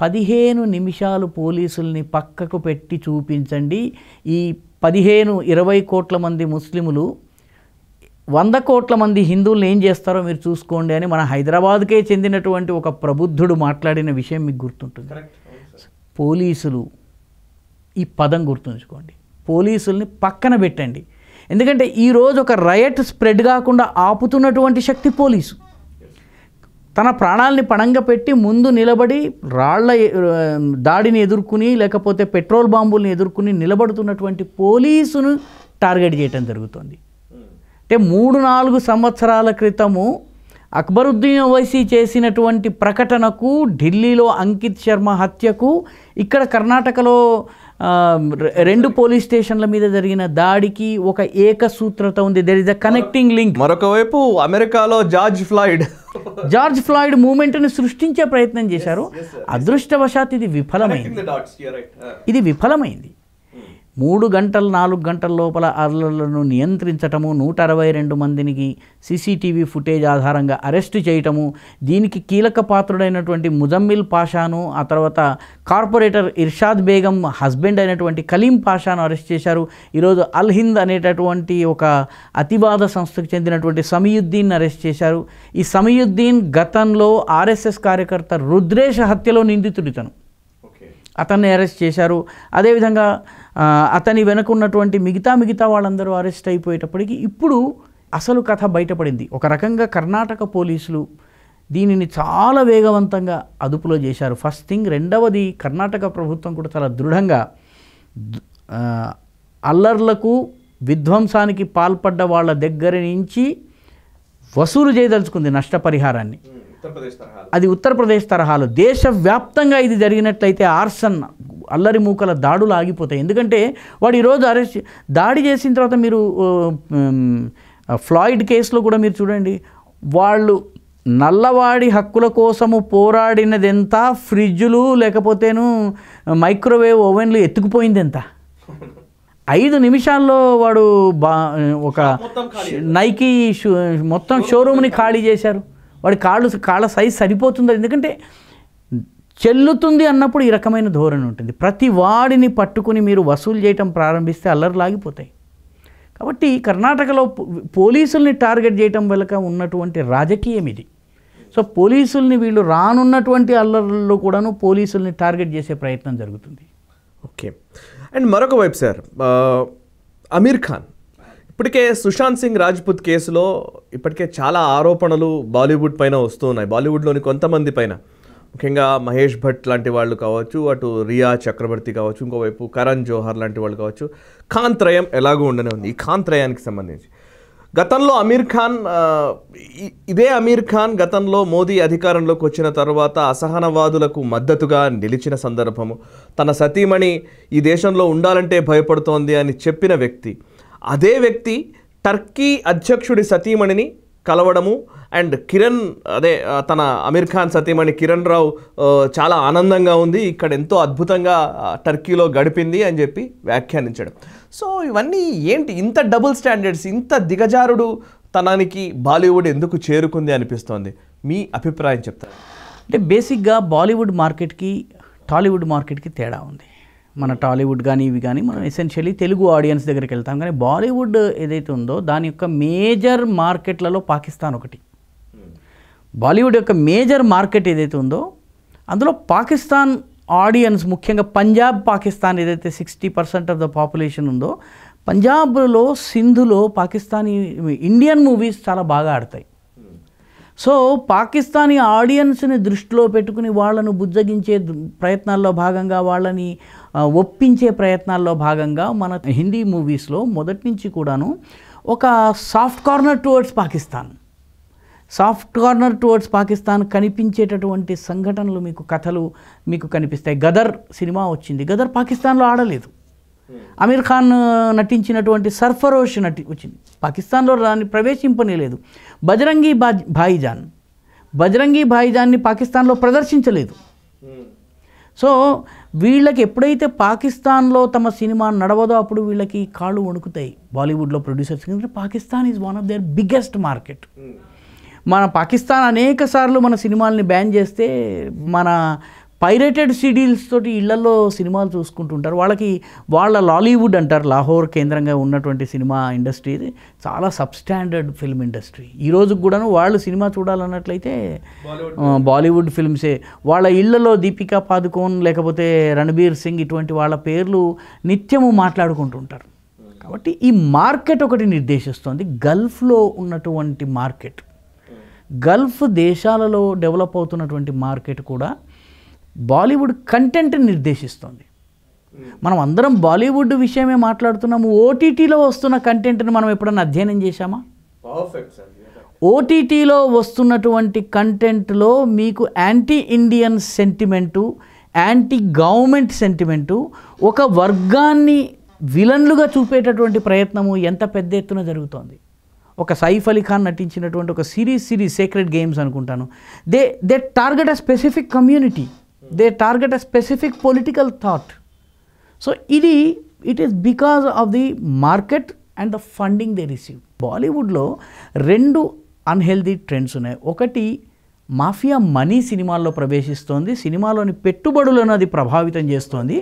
పదిహేను నిమిషాలు పోలీసుల్ని పక్కకు పెట్టి చూపించండి. ఈ పదిహేను ఇరవై కోట్ల మంది ముస్లిములు వంద కోట్ల మంది హిందువులు ఏం చేస్తారో మీరు చూసుకోండి అని మన హైదరాబాద్కే చెందినటువంటి ఒక ప్రబుద్ధుడు మాట్లాడిన విషయం మీకు గుర్తుంటుంది. పోలీసులు ఈ పదం గుర్తుంచుకోండి. పోలీసుల్ని పక్కన పెట్టండి. ఎందుకంటే ఈరోజు ఒక రయట్ స్ప్రెడ్ కాకుండా ఆపుతున్నటువంటి శక్తి పోలీసు. తన ప్రాణాలని పణంగా పెట్టి ముందు నిలబడి రాళ్ళ దాడిని ఎదుర్కొని లేకపోతే పెట్రోల్ బాంబుల్ని ఎదుర్కొని నిలబడుతున్నటువంటి పోలీసును టార్గెట్ చేయటం జరుగుతుంది. అంటే మూడు నాలుగు సంవత్సరాల క్రితము అక్బరుద్దీన్ ఓవైసీ చేసినటువంటి ప్రకటనకు ఢిల్లీలో అంకిత్ శర్మ హత్యకు ఇక్కడ కర్ణాటకలో రెండు పోలీస్ స్టేషన్ల మీద జరిగిన దాడికి ఒక ఏకసూత్రత ఉంది. There is a connecting link మరొక వైపు అమెరికాలో జార్జ్ ఫ్లాయిడ్. జార్జ్ ఫ్లాయిడ్ మూమెంట్ని సృష్టించే ప్రయత్నం చేశారు. అదృష్టవశాత్ ఇది విఫలమైంది. ఇది విఫలమైంది. మూడు గంటలు నాలుగు గంటల లోపల అల్లర్లను నియంత్రించటము నూట అరవై రెండు మందికి సీసీటీవీ ఫుటేజ్ ఆధారంగా అరెస్ట్ చేయటము దీనికి కీలక పాత్రుడైనటువంటి ముజమ్మిల్ పాషాను ఆ తర్వాత కార్పొరేటర్ ఇర్షాద్ బేగం హస్బెండ్ అయినటువంటి కలీం పాషాను అరెస్ట్ చేశారు. ఈరోజు అల్ హింద్ అనేటటువంటి ఒక అతివాద సంస్థకు చెందినటువంటి సమీయుద్దీన్ అరెస్ట్ చేశారు. ఈ సమీయుద్దీన్ గతంలో ఆర్ఎస్ఎస్ కార్యకర్త రుద్రేష్ హత్యలో నిందితుడితను. అతన్ని అరెస్ట్ చేశారు. అదేవిధంగా అతని వెనక ఉన్నటువంటి మిగతా మిగతా వాళ్ళందరూ అరెస్ట్ అయిపోయేటప్పటికి ఇప్పుడు అసలు కథ బయటపడింది. ఒక రకంగా కర్ణాటక పోలీసులు దీనిని చాలా వేగవంతంగా అదుపులో చేశారు. ఫస్ట్ థింగ్ రెండవది కర్ణాటక ప్రభుత్వం కూడా చాలా దృఢంగా అల్లర్లకు విధ్వంసానికి పాల్పడ్డ వాళ్ళ దగ్గర నుంచి వసూలు చేయదలుచుకుంది నష్టపరిహారాన్ని. అది ఉత్తరప్రదేశ్ తరహాలో. దేశవ్యాప్తంగా ఇది జరిగినట్లయితే ఆర్సన్ అల్లరి మూకల దాడులు ఆగిపోతాయి. ఎందుకంటే వాడు ఈరోజు అరెస్ట్ దాడి చేసిన తర్వాత మీరు ఫ్లాయిడ్ కేసులో కూడా మీరు చూడండి. వాళ్ళు నల్లవాడి హక్కుల కోసము పోరాడినదెంత? ఫ్రిడ్జులు లేకపోతేను మైక్రోవేవ్ ఓవెన్లు ఎత్తుకుపోయింది ఎంత ఐదు నిమిషాల్లో వాడు బా ఒక నైకీ షూ మొత్తం షోరూమ్ని ఖాళీ చేశారు. వాడి కాళ్ళు కాళ్ళ సైజ్ సరిపోతుంది? ఎందుకంటే చెల్లుతుంది అన్నప్పుడు ఈ రకమైన ధోరణి ఉంటుంది. ప్రతి వాడిని పట్టుకుని మీరు వసూలు చేయటం ప్రారంభిస్తే అల్లరి లాగిపోతాయి. కాబట్టి కర్ణాటకలో పోలీసుల్ని టార్గెట్ చేయటం వెనుక ఉన్నటువంటి రాజకీయం ఇది. సో పోలీసుల్ని వీళ్ళు రానున్నటువంటి అల్లర్లలో కూడాను పోలీసుల్ని టార్గెట్ చేసే ప్రయత్నం జరుగుతుంది. ఓకే. అండ్ మరొక వైపు సార్ అమీర్ ఖాన్. ఇప్పటికే సుశాంత్ సింగ్ రాజ్పుత్ కేసులో ఇప్పటికే చాలా ఆరోపణలు బాలీవుడ్ పైన వస్తున్నాయి. బాలీవుడ్లోని కొంతమంది పైన. ముఖ్యంగా మహేష్ భట్ లాంటి వాళ్ళు కావచ్చు అటు రియా చక్రవర్తి కావచ్చు ఇంకోవైపు కరణ్ జోహర్ లాంటి వాళ్ళు కావచ్చు ఖాన్ త్రయం ఉండనే ఉంది. ఈ ఖాన్ త్రయానికి సంబంధించి. గతంలో అమీర్ ఖాన్ ఇదే అమీర్ ఖాన్ గతంలో మోదీ అధికారంలోకి వచ్చిన తర్వాత అసహనవాదులకు మద్దతుగా నిలిచిన సందర్భము. తన సతీమణి ఈ దేశంలో ఉండాలంటే భయపడుతోంది అని చెప్పిన వ్యక్తి అదే వ్యక్తి టర్కీ అధ్యక్షుడి సతీమణిని కలవడము అండ్ కిరణ్ అదే తన అమీర్ ఖాన్ సతీమణి కిరణ్ రావు చాలా ఆనందంగా ఉంది. ఇక్కడ ఎంతో అద్భుతంగా టర్కీలో గడిపింది అని చెప్పి వ్యాఖ్యానించడం. సో ఇవన్నీ ఏంటి? ఇంత డబుల్ స్టాండర్డ్స్ ఇంత దిగజారుడు తనానికి బాలీవుడ్ ఎందుకు చేరుకుంది అనిపిస్తోంది? మీ అభిప్రాయం చెప్తారు? అంటే బేసిక్గా బాలీవుడ్ మార్కెట్కి టాలీవుడ్ మార్కెట్కి తేడా ఉంది. మన టాలీవుడ్ కానీ ఇవి కానీ మనం ఎసెన్షియలీ తెలుగు ఆడియన్స్ దగ్గరికి వెళ్తాం. కానీ బాలీవుడ్ ఏదైతే ఉందో దాని యొక్క మేజర్ మార్కెట్లలో పాకిస్తాన్ ఒకటి. బాలీవుడ్ యొక్క మేజర్ మార్కెట్ ఏదైతే ఉందో అందులో పాకిస్తాన్ ఆడియన్స్ ముఖ్యంగా పంజాబ్ పాకిస్తాన్ ఏదైతే sixty percent of the population ఉందో పంజాబ్లో సింధులో పాకిస్తానీ ఇండియన్ మూవీస్ చాలా బాగా ఆడతాయి. సో పాకిస్తానీ ఆడియన్స్ని దృష్టిలో పెట్టుకుని వాళ్ళను బుజ్జగించే ప్రయత్నాల్లో భాగంగా వాళ్ళని ఒప్పించే ప్రయత్నాల్లో భాగంగా మన హిందీ మూవీస్లో మొదటి నుంచి కూడాను ఒక soft corner towards Pakistan. Soft corner towards Pakistan కనిపించేటటువంటి సంఘటనలు మీకు కథలు మీకు కనిపిస్తాయి. గదర్ సినిమా వచ్చింది. గదర్ పాకిస్తాన్లో ఆడలేదు. అమీర్ ఖాన్ నటించినటువంటి సర్ఫరోష్ నటి వచ్చింది. పాకిస్తాన్లో దాన్ని ప్రవేశింపనేలేదు. బజరంగి బా భాయిజాన్. బజరంగి భాయిజాన్ని పాకిస్తాన్లో ప్రదర్శించలేదు. సో వీళ్ళకి ఎప్పుడైతే పాకిస్తాన్లో తమ సినిమా నడవదో అప్పుడు వీళ్ళకి కాళ్ళు వణుకుతాయి. బాలీవుడ్లో ప్రొడ్యూసర్స్ ఎందుకంటే Pakistan is one of their biggest market మన పాకిస్తాన్ అనేక సార్లు మన సినిమాల్ని బ్యాన్ చేస్తే మన పైరేటెడ్ సిడీల్స్ తోటి ఇళ్ళలో సినిమాలు చూసుకుంటుంటారు. వాళ్ళకి వాళ్ళ లాలీవుడ్ అంటారు లాహోర్ కేంద్రంగా ఉన్నటువంటి సినిమా ఇండస్ట్రీ ఇది. చాలా సబ్స్టాండర్డ్ ఫిల్మ్ ఇండస్ట్రీ. ఈ రోజు కూడాను వాళ్ళు సినిమా చూడాలన్నట్లయితే బాలీవుడ్ ఫిల్మ్సే. వాళ్ళ ఇళ్ళలో దీపికా పాదుకోన్ లేకపోతే రణబీర్ సింగ్ ఇటువంటి వాళ్ళ పేర్లు నిత్యము మాట్లాడుకుంటుంటారు. కాబట్టి ఈ మార్కెట్ ఒకటి నిర్దేశిస్తుంది. గల్ఫ్లో ఉన్నటువంటి మార్కెట్. గల్ఫ్ దేశాలలో డెవలప్ అవుతున్నటువంటి మార్కెట్ కూడా బాలీవుడ్ కంటెంట్ని నిర్దేశిస్తుంది. మనం అందరం బాలీవుడ్ విషయమే మాట్లాడుతున్నాము. ఓటీటీలో వస్తున్న కంటెంట్ని మనం ఎప్పుడన్నా అధ్యయనం చేశామా? ఓటీటీలో వస్తున్నటువంటి కంటెంట్లో మీకు anti Indian sentiment anti government sentiment ఒక వర్గాన్ని విలన్లుగా చూపేటటువంటి ప్రయత్నము ఎంత పెద్ద ఎత్తున జరుగుతోంది. ఒక సైఫ్ అలీ ఖాన్ నటించినటువంటి ఒక సిరీస్ సిరీస్ సీక్రెట్ గేమ్స్ అనుకుంటాను. They they target a specific community. They target a specific political thought so ఇది it is because of the market and the funding they receive బాలీవుడ్లో రెండు అన్హెల్దీ ట్రెండ్స్ ఉన్నాయి ఒకటి మాఫియా మనీ సినిమాల్లో ప్రవేశిస్తోంది సినిమాలోని పెట్టుబడులను అది ప్రభావితం చేస్తోంది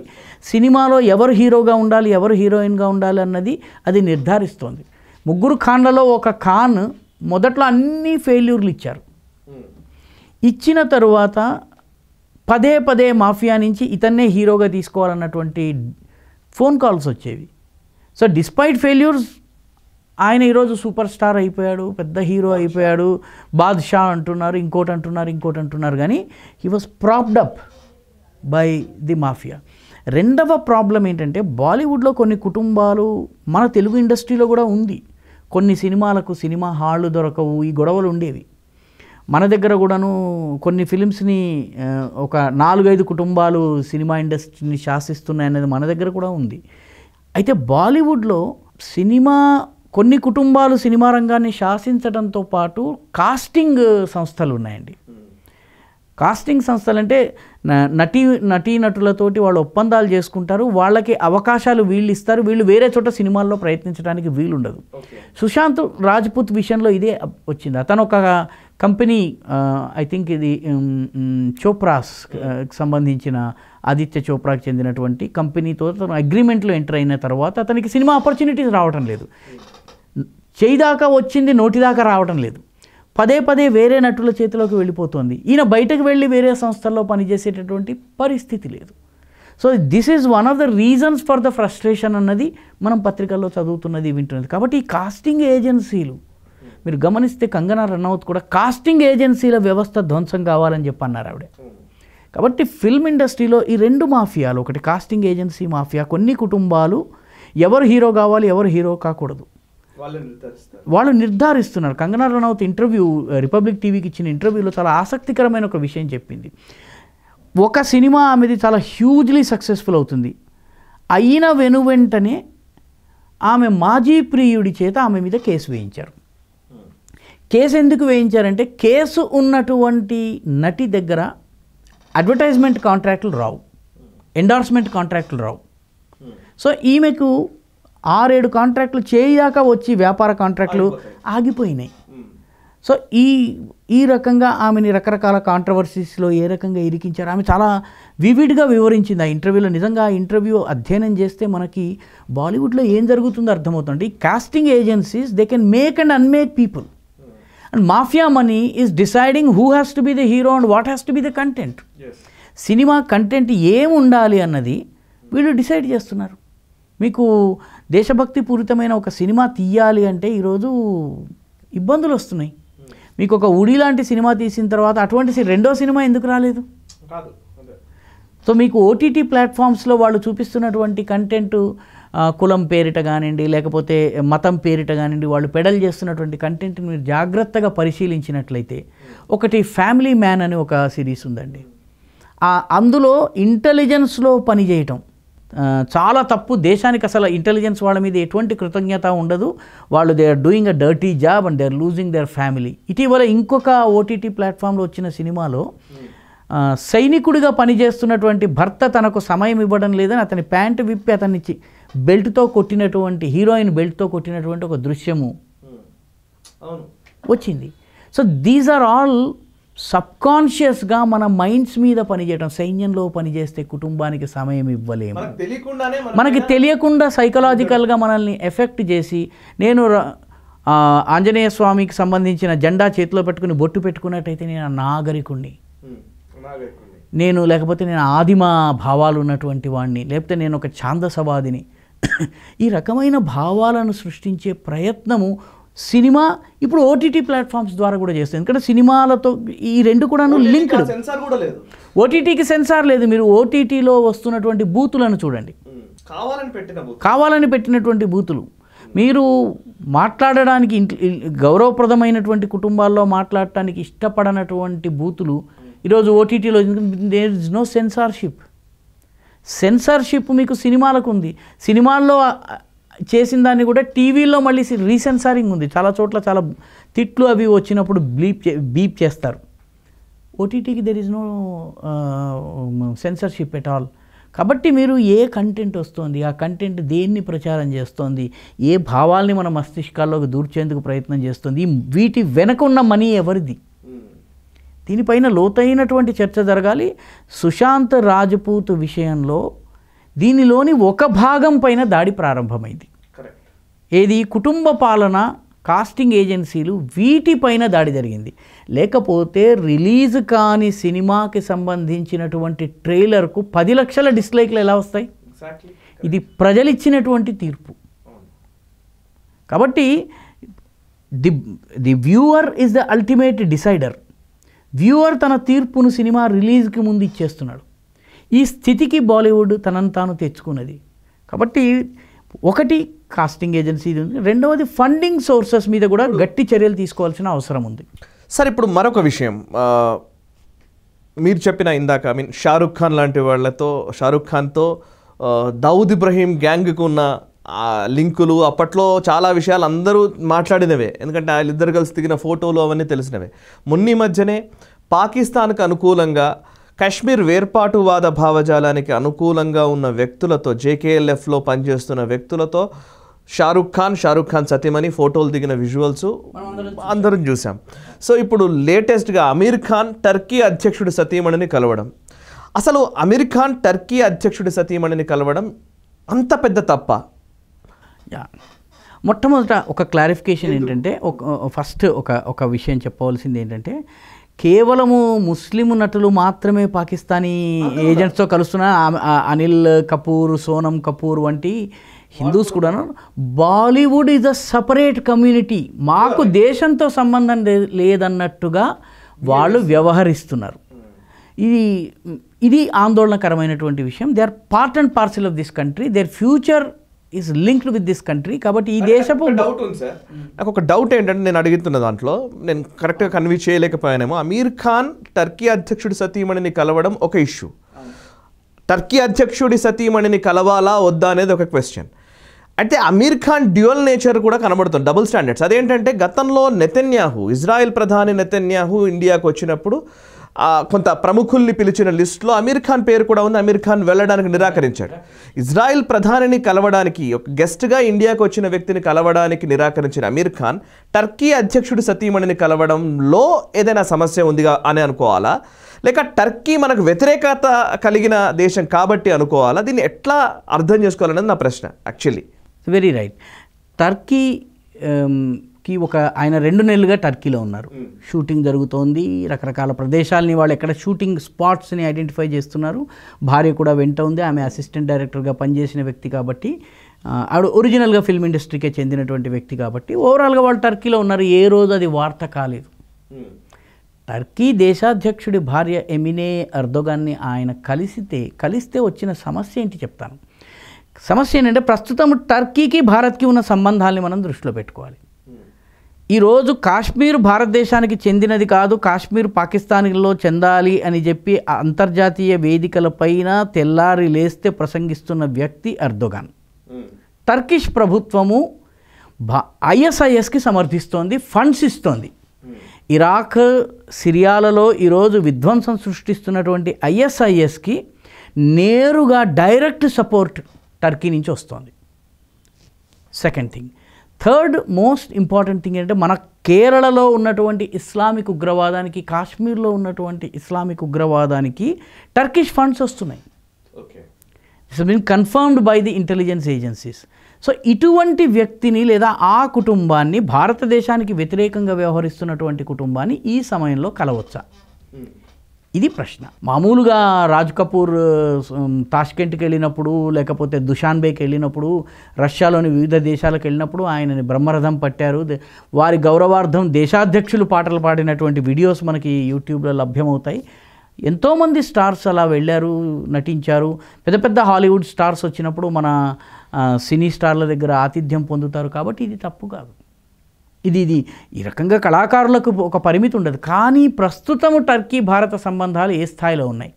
సినిమాలో ఎవరు హీరోగా ఉండాలి ఎవరు హీరోయిన్గా ఉండాలి అన్నది అది నిర్ధారిస్తోంది ముగ్గురు ఖాన్లలో ఒక ఖాన్ మొదట్లో అన్ని ఫెయిల్యూర్లు ఇచ్చారు ఇచ్చిన తరువాత పదే పదే మాఫియా నుంచి ఇతన్నే హీరోగా తీసుకోవాలన్నటువంటి ఫోన్ కాల్స్ వచ్చేవి. సో డిస్పైట్ ఫెయిల్యూర్స్ ఆయన ఈరోజు సూపర్ స్టార్ అయిపోయాడు పెద్ద హీరో అయిపోయాడు బాద్షా అంటున్నారు ఇంకోటి అంటున్నారు ఇంకోటి అంటున్నారు కానీ he was propped up by the mafia రెండవ ప్రాబ్లం ఏంటంటే బాలీవుడ్లో కొన్ని కుటుంబాలు మన తెలుగు ఇండస్ట్రీలో కూడా ఉంది. కొన్ని సినిమాలకు సినిమా హాళ్ళు దొరకవు ఈ గొడవలు ఉండేవి. మన దగ్గర కూడాను కొన్ని ఫిలిమ్స్ని ఒక నాలుగైదు కుటుంబాలు సినిమా ఇండస్ట్రీని శాసిస్తున్నాయి అనేది మన దగ్గర కూడా ఉంది. అయితే బాలీవుడ్లో సినిమా కొన్ని కుటుంబాలు సినిమా రంగాన్ని శాసించడంతో పాటు కాస్టింగ్ సంస్థలు ఉన్నాయండి. కాస్టింగ్ సంస్థలు అంటే న- నటీ నటీనటులతోటి వాళ్ళు ఒప్పందాలు చేసుకుంటారు వాళ్ళకి అవకాశాలు వీళ్ళు ఇస్తారు వీళ్ళు వేరే చోట సినిమాల్లో ప్రయత్నించడానికి వీలుండదు. సుశాంత్ రాజ్పుత్ విషయంలో ఇదే వచ్చింది. అతను ఒక కంపెనీ ఐ థింక్ ఇది చోప్రాస్ సంబంధించిన ఆదిత్య చోప్రాకి చెందినటువంటి కంపెనీతో తను అగ్రిమెంట్లో ఎంటర్ అయిన తర్వాత అతనికి సినిమా ఆపర్చునిటీస్ రావటం లేదు. చేయిదాకా వచ్చింది నోటిదాకా రావటం లేదు. పదే పదే వేరే నటుల చేతిలోకి వెళ్ళిపోతుంది. ఈయన బయటకు వెళ్ళి వేరే సంస్థల్లో పనిచేసేటటువంటి పరిస్థితి లేదు. So this is one of the reasons for the frustration అన్నది మనం పత్రికల్లో చదువుతున్నది వింటున్నది. కాబట్టి ఈ కాస్టింగ్ ఏజెన్సీలు మీరు గమనిస్తే కంగనా రనౌత్ కూడా కాస్టింగ్ ఏజెన్సీల వ్యవస్థ ధ్వంసం కావాలని చెప్పి అన్నారు ఆవిడ. కాబట్టి ఫిల్మ్ ఇండస్ట్రీలో ఈ రెండు మాఫియాలు ఒకటి కాస్టింగ్ ఏజెన్సీ మాఫియా కొన్ని కుటుంబాలు ఎవరు హీరో కావాలి ఎవరు హీరో కాకూడదు. వాళ్ళు నిర్ధారిస్తున్నారు. కంగనా రనౌత్ ఇంటర్వ్యూ రిపబ్లిక్ టీవీకి ఇచ్చిన ఇంటర్వ్యూలో చాలా ఆసక్తికరమైన ఒక విషయం చెప్పింది. ఒక సినిమా ఆమెది చాలా హ్యూజ్లీ సక్సెస్ఫుల్ అవుతుంది. అయిన వెను వెంటనే ఆమె మాజీ ప్రియుడి చేత ఆమె మీద కేసు వేయించారు. కేసు ఎందుకు వేయించారంటే కేసు ఉన్నటువంటి నటి దగ్గర అడ్వర్టైజ్మెంట్ కాంట్రాక్టులు రావు. ఎండార్స్మెంట్ కాంట్రాక్టులు రావు. సో ఈమెకు ఆరేడు కాంట్రాక్టులు చేయదాకా వచ్చి వ్యాపార కాంట్రాక్టులు ఆగిపోయినాయి. సో ఈ ఈ రకంగా ఆమెని రకరకాల కాంట్రవర్సీస్లో ఏ రకంగా ఇరికించారు? ఆమె చాలా వివిడ్గా వివరించింది ఆ ఇంటర్వ్యూలో నిజంగా ఆ ఇంటర్వ్యూ అధ్యయనం చేస్తే మనకి బాలీవుడ్లో ఏం జరుగుతుందో అర్థమవుతుంది. Casting agencies they can make and unmake people and mafia money is deciding who has to be the hero and what has to be the content cinema content ఏం ఉండాలి అన్నది వీళ్ళు డిసైడ్ చేస్తున్నారు. మీకు దేశభక్తి పూరితమైన ఒక సినిమా తీయాలి అంటే ఈరోజు ఇబ్బందులు వస్తున్నాయి. మీకు ఒక ఉడి లాంటి సినిమా తీసిన తర్వాత అటువంటి రెండో సినిమా ఎందుకు రాలేదు? సో మీకు ఓటీటీ ప్లాట్ఫామ్స్లో వాళ్ళు చూపిస్తున్నటువంటి కంటెంట్ కులం పేరిట కానివ్వండి లేకపోతే మతం పేరిట కానివ్వండి వాళ్ళు పెడల్ చేస్తున్నటువంటి కంటెంట్ని మీరు జాగ్రత్తగా పరిశీలించినట్లయితే ఒకటి ఫ్యామిలీ మ్యాన్ అని ఒక సిరీస్ ఉందండి. అందులో ఇంటెలిజెన్స్లో పనిచేయటం చాలా తప్పు. దేశానికి అసలు ఇంటెలిజెన్స్ వాళ్ళ మీద ఎటువంటి కృతజ్ఞత ఉండదు. వాళ్ళు they are doing a dirty job and they are losing their family. ఇటీవల ఇంకొక ఓటీటీ ప్లాట్ఫామ్లో వచ్చిన సినిమాలో సైనికుడిగా పనిచేస్తున్నటువంటి భర్త తనకు సమయం ఇవ్వడం లేదని అతని ప్యాంటు విప్పి అతన్ని బెల్ట్తో కొట్టినటువంటి హీరోయిన్ బెల్ట్తో కొట్టినటువంటి ఒక దృశ్యము వచ్చింది. సో దీస్ ఆర్ ఆల్ సబ్కాన్షియస్గా మన మైండ్స్ మీద పనిచేయడం సైన్యంలో పనిచేస్తే కుటుంబానికి సమయం ఇవ్వలేము. మనకు తెలియకుండా సైకలాజికల్గా మనల్ని ఎఫెక్ట్ చేసి నేను ఆంజనేయ స్వామికి సంబంధించిన జెండా చేతిలో పెట్టుకుని బొట్టు పెట్టుకున్నట్టయితే నేను నాగరికుణ్ణి. నేను లేకపోతే నేను ఆదిమ భావాలు ఉన్నటువంటి వాడిని లేకపోతే నేను ఒక ఛాందసవాదిని. ఈ రకమైన భావాలను సృష్టించే ప్రయత్నము సినిమా ఇప్పుడు ఓటీటీ ప్లాట్ఫామ్స్ ద్వారా కూడా చేస్తుంది. ఎందుకంటే సినిమాలతో ఈ రెండు కూడాను లింక్డ్. సెన్సార్ కూడా లేదు. ఓటీటీకి సెన్సార్ లేదు. మీరు ఓటీటీలో వస్తున్నటువంటి బూతులను చూడండి. కావాలని పెట్టిన కావాలని పెట్టినటువంటి బూతులు. మీరు మాట్లాడడానికి గౌరవప్రదమైనటువంటి కుటుంబాల్లో మాట్లాడటానికి ఇష్టపడనటువంటి బూతులు ఈరోజు ఓటీటీలో there is no censorship censorship మీకు సినిమాలకు ఉంది సినిమాల్లో చేసిన దాన్ని కూడా టీవీలో మళ్ళీ రీసెన్సారింగ్ ఉంది చాలా చోట్ల చాలా తిట్లు అవి వచ్చినప్పుడు బ్లీప్ చే బీప్ చేస్తారు. ఓటీటీకి there is no censorship at all కాబట్టి మీరు ఏ కంటెంట్ వస్తుంది ఆ కంటెంట్ దేన్ని ప్రచారం చేస్తోంది ఏ భావాల్ని మన మస్తిష్కాల్లోకి దూర్చేందుకు ప్రయత్నం చేస్తుంది వీటి వెనక ఉన్న మనీ ఎవరిది? దీనిపైన లోతైనటువంటి చర్చ జరగాలి. సుశాంత్ రాజపూత్ విషయంలో దీనిలోని ఒక భాగం పైన దాడి ప్రారంభమైంది. ఏది? కుటుంబ పాలన కాస్టింగ్ ఏజెన్సీలు వీటిపైన దాడి జరిగింది. లేకపోతే రిలీజ్ కాని సినిమాకి సంబంధించినటువంటి ట్రైలర్కు పది లక్షల డిస్లైక్లు ఎలా వస్తాయి? ఇది ప్రజలిచ్చినటువంటి తీర్పు. కాబట్టి the the viewer is the ultimate decider. Viewer తన తీర్పును సినిమా రిలీజ్కి ముందు ఇచ్చేస్తున్నాడు. ఈ స్థితికి బాలీవుడ్ తనను తాను తెచ్చుకున్నది. కాబట్టి ఒకటి కాస్టింగ్ ఏజెన్సీ ఉంది. రెండవది ఫండింగ్ సోర్సెస్ మీద కూడా గట్టి చర్యలు తీసుకోవాల్సిన అవసరం ఉంది. సార్ ఇప్పుడు మరొక విషయం. మీరు చెప్పిన ఇందాక ఐ మీన్ షారుఖ్ ఖాన్ లాంటి వాళ్ళతో షారుఖ్ ఖాన్తో దౌద్ ఇబ్రహీం గ్యాంగ్కు ఉన్న లింకులు అప్పట్లో చాలా విషయాలు అందరూ మాట్లాడినవే. ఎందుకంటే వాళ్ళిద్దరు కలిసి దిగిన ఫోటోలు అవన్నీ తెలిసినవే. మొన్నీ మధ్యనే పాకిస్తాన్కు అనుకూలంగా కాశ్మీర్ వేర్పాటువాద భావజాలానికి అనుకూలంగా ఉన్న వ్యక్తులతో జేకేఎల్ఎఫ్లో పనిచేస్తున్న వ్యక్తులతో షారుఖ్ ఖాన్ షారుఖ్ ఖాన్ సతీమణి ఫోటోలు దిగిన విజువల్స్ అందరం చూసాం. సో ఇప్పుడు లేటెస్ట్గా అమీర్ ఖాన్ టర్కీ అధ్యక్షుడి సతీమణిని కలవడం. అసలు అమీర్ ఖాన్ టర్కీ అధ్యక్షుడి సతీమణిని కలవడం అంత పెద్ద తప్ప యా. మొట్టమొదట ఒక క్లారిఫికేషన్ ఏంటంటే ఒక ఫస్ట్ ఒక ఒక విషయం చెప్పవలసింది ఏంటంటే కేవలము ముస్లిం నటులు మాత్రమే పాకిస్తానీ ఏజెంట్స్తో కలుస్తున్న అనిల్ కపూర్ సోనం కపూర్ వంటి హిందూస్ కూడాను Bollywood is a separate community. మాకు దేశంతో సంబంధం లేదన్నట్టుగా వాళ్ళు వ్యవహరిస్తున్నారు. ఇది ఇది ఆందోళనకరమైనటువంటి విషయం. They are part and parcel of this country their future is linked with this country కాబట్టి ఈ దేశపు డౌట్ ఉంది సార్. నాకు ఒక డౌట్ ఏంటంటే నేను అడుగుతున్న దాంట్లో నేను కరెక్ట్గా కన్వీ చేయలేకపోయానేమో. అమీర్ ఖాన్ టర్కీ అధ్యక్షుడి సతీమణిని కలవడం ఒక ఇష్యూ టర్కీ అధ్యక్షుడి సతీమణిని కలవాలా వద్దా అనేది ఒక క్వశ్చన్ అయితే అమీర్ ఖాన్ డ్యూయల్ నేచర్ కూడా కనబడుతుంది డబుల్ స్టాండర్డ్స్ అదేంటంటే గతంలో నెతన్యాహు ఇజ్రాయెల్ ప్రధాని నెతన్యాహు ఇండియాకు వచ్చినప్పుడు కొంత ప్రముఖుల్ని పిలిచిన లిస్టులో అమీర్ ఖాన్ పేరు కూడా ఉంది. అమీర్ ఖాన్ వెళ్ళడానికి నిరాకరించాడు. ఇజ్రాయెల్ ప్రధానిని కలవడానికి ఒక గెస్ట్గా ఇండియాకు వచ్చిన వ్యక్తిని కలవడానికి నిరాకరించిన అమీర్ ఖాన్ టర్కీ అధ్యక్షుడు సతీమణిని కలవడంలో ఏదైనా సమస్య ఉందిగా అని అనుకోవాలా? లేక టర్కీ మనకు వ్యతిరేకత కలిగిన దేశం కాబట్టి అనుకోవాలా? దీన్ని ఎట్లా అర్థం చేసుకోవాలనేది నా ప్రశ్న యాక్చువల్లీ. వెరీ రైట్ టర్కీ కి ఒక ఆయన రెండు నెలలుగా టర్కీలో ఉన్నారు. షూటింగ్ జరుగుతోంది. రకరకాల ప్రదేశాలని వాళ్ళు ఎక్కడ షూటింగ్ స్పాట్స్ని ఐడెంటిఫై చేస్తున్నారు. భార్య కూడా వెంట ఉంది. ఆమె అసిస్టెంట్ డైరెక్టర్గా పనిచేసిన వ్యక్తి కాబట్టి ఆవిడ ఒరిజినల్గా ఫిల్మ్ ఇండస్ట్రీకే చెందినటువంటి వ్యక్తి కాబట్టి ఓవరాల్గా వాళ్ళు టర్కీలో ఉన్నారు. ఏ రోజు అది వార్త కాలేదు. టర్కీ దేశాధ్యక్షుడి భార్య ఎమినే అర్దోగాన్ని ఆయన కలిసితే కలిస్తే వచ్చిన సమస్య ఏంటి చెప్తాను. సమస్య ఏంటంటే ప్రస్తుతం టర్కీకి భారత్కి ఉన్న సంబంధాలని మనం దృష్టిలో పెట్టుకోవాలి. ఈరోజు కాశ్మీర్ భారతదేశానికి చెందినది కాదు కాశ్మీర్ పాకిస్తాన్లో చెందాలి అని చెప్పి అంతర్జాతీయ వేదికలపైన తెల్లారి లేస్తే ప్రసంగిస్తున్న వ్యక్తి అర్దోగాన్ టర్కిష్ ప్రభుత్వము భా ఐఎస్ఐఎస్కి సమర్థిస్తోంది ఫండ్స్ ఇస్తోంది. ఇరాక్ సిరియాలలో ఈరోజు విధ్వంసం సృష్టిస్తున్నటువంటి ఐఎస్ఐఎస్కి నేరుగా డైరెక్ట్ సపోర్ట్ టర్కీ నుంచి వస్తోంది. Second thing. Third most important thing ఏంటంటే మన కేరళలో ఉన్నటువంటి ఇస్లామిక్ ఉగ్రవాదానికి కాశ్మీర్లో ఉన్నటువంటి ఇస్లామిక్ ఉగ్రవాదానికి టర్కిష్ ఫండ్స్ వస్తున్నాయి. Okay it's been confirmed by the intelligence agencies so ఇటువంటి వ్యక్తిని లేదా ఆ కుటుంబాన్ని భారతదేశానికి వ్యతిరేకంగా వ్యవహరిస్తున్నటువంటి కుటుంబాన్ని ఈ సమయంలో కలవచ్చా? ఇది ప్రశ్న. మామూలుగా రాజ్ కపూర్ తాష్కెంట్కి వెళ్ళినప్పుడు లేకపోతే దుషాన్బేకి వెళ్ళినప్పుడు రష్యాలోని వివిధ దేశాలకు వెళ్ళినప్పుడు ఆయనని బ్రహ్మరథం పట్టారు. దే- వారి గౌరవార్థం దేశాధ్యక్షులు పాటలు పాడినటువంటి వీడియోస్ మనకి యూట్యూబ్లో లభ్యమవుతాయి. ఎంతోమంది స్టార్స్ అలా వెళ్ళారు నటించారు. పెద్ద పెద్ద హాలీవుడ్ స్టార్స్ వచ్చినప్పుడు మన సినీ స్టార్ల దగ్గర ఆతిథ్యం పొందుతారు. కాబట్టి ఇది తప్పు కాదు. ఇది ఇది. ఈ రకంగా కళాకారులకు ఒక పరిమితి ఉండదు. కానీ ప్రస్తుతము టర్కీ భారత సంబంధాలు ఏ స్థాయిలో ఉన్నాయి?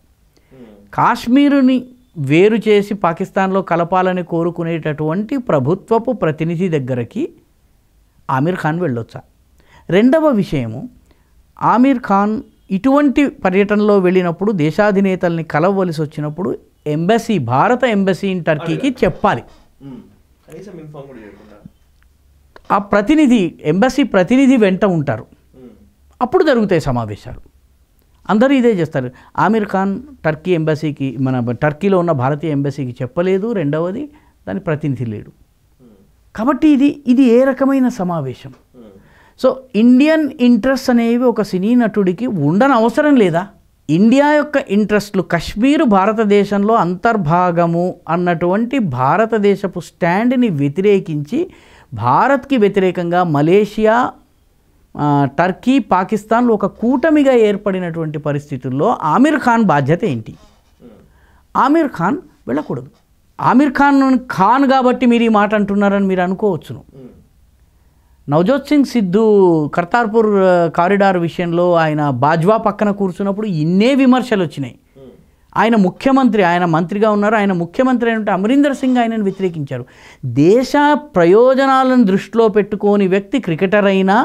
కాశ్మీరుని వేరు చేసి పాకిస్తాన్లో కలపాలని కోరుకునేటటువంటి ప్రభుత్వపు ప్రతినిధి దగ్గరకి ఆమీర్ ఖాన్ వెళ్ళొచ్చా? రెండవ విషయము ఆమీర్ ఖాన్ ఇటువంటి పర్యటనలో వెళ్ళినప్పుడు దేశాధినేతల్ని కలవవలసి వచ్చినప్పుడు ఎంబసీ భారత ఎంబసీ ఇన్ టర్కీకి చెప్పాలి. ఆ ప్రతినిధి ఎంబసీ ప్రతినిధి వెంట ఉంటారు. అప్పుడు జరుగుతాయి సమావేశాలు. అందరూ ఇదే చేస్తారు. ఆమీర్ ఖాన్ టర్కీ ఎంబసీకి మన టర్కీలో ఉన్న భారతీయ ఎంబసీకి చెప్పలేదు. రెండవది దాని ప్రతినిధి లేడు. కాబట్టి ఇది ఇది ఏ రకమైన సమావేశం? సో ఇండియన్ ఇంట్రెస్ట్ అనేవి ఒక సినీ నటుడికి ఉండని అవసరం లేదా? ఇండియా యొక్క ఇంట్రెస్ట్లు కశ్మీరు భారతదేశంలో అంతర్భాగము అన్నటువంటి భారతదేశపు స్టాండ్ని వ్యతిరేకించి భారత్కి వ్యతిరేకంగా మలేషియా టర్కీ పాకిస్తాన్లు ఒక కూటమిగా ఏర్పడినటువంటి పరిస్థితుల్లో ఆమీర్ ఖాన్ బాధ్యత ఏంటి? ఆమీర్ ఖాన్ వెళ్ళకూడదు. ఆమీర్ ఖాన్ ఖాన్ కాబట్టి మీరు ఈ మాట అంటున్నారని మీరు అనుకోవచ్చును. నవజోత్ సింగ్ సిద్ధు కర్తార్పూర్ కారిడార్ విషయంలో ఆయన బాజ్వా పక్కన కూర్చున్నప్పుడు ఇన్నే విమర్శలు వచ్చినాయి. ఆయన ముఖ్యమంత్రి ఆయన మంత్రిగా ఉన్నారు. ఆయన ముఖ్యమంత్రి అయినట్టు అమరీందర్ సింగ్ ఆయనను వ్యతిరేకించారు. దేశ ప్రయోజనాలను దృష్టిలో పెట్టుకోని వ్యక్తి క్రికెటర్ అయినా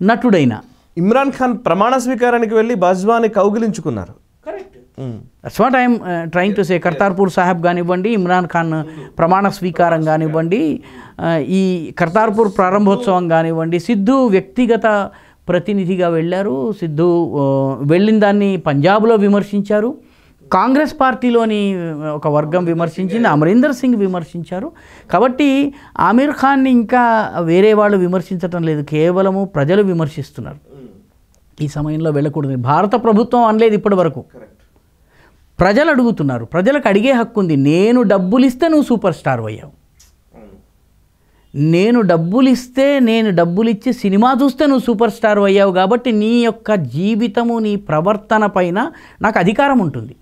నటుడైనా. ఇమ్రాన్ ఖాన్ ప్రమాణ స్వీకారానికి వెళ్ళి బాజ్వాని కౌగిలించుకున్నారు. That's what I'm trying to say Kartarpur Sahib కానివ్వండి ఇమ్రాన్ ఖాన్ ప్రమాణ స్వీకారం కానివ్వండి ఆ, ఈ కర్తార్పూర్ ప్రారంభోత్సవం కానివ్వండి సిద్ధు వ్యక్తిగత ప్రతినిధిగా వెళ్ళారు. సిద్ధు వెళ్ళిన దాన్ని పంజాబ్లో విమర్శించారు. కాంగ్రెస్ పార్టీలోని ఒక వర్గం విమర్శించింది అమరీందర్ సింగ్ విమర్శించారు. కాబట్టి ఆమీర్ ఖాన్ని ఇంకా వేరే వాళ్ళు విమర్శించటం లేదు. కేవలము ప్రజలు విమర్శిస్తున్నారు. ఈ సమయంలో వెళ్ళకూడదు. భారత ప్రభుత్వం అనలేదు ఇప్పటి వరకు. ప్రజలు అడుగుతున్నారు. ప్రజలకు అడిగే హక్కు ఉంది నేను డబ్బులు ఇస్తే నువ్వు సూపర్ స్టార్ అయ్యావు. నేను డబ్బులు ఇస్తే నేను డబ్బులు ఇచ్చి సినిమా చూస్తే నువ్వు సూపర్ స్టార్ అయ్యావు కాబట్టి నీ యొక్క జీవితము నీ ప్రవర్తన పైన నాకు అధికారం ఉంటుంది.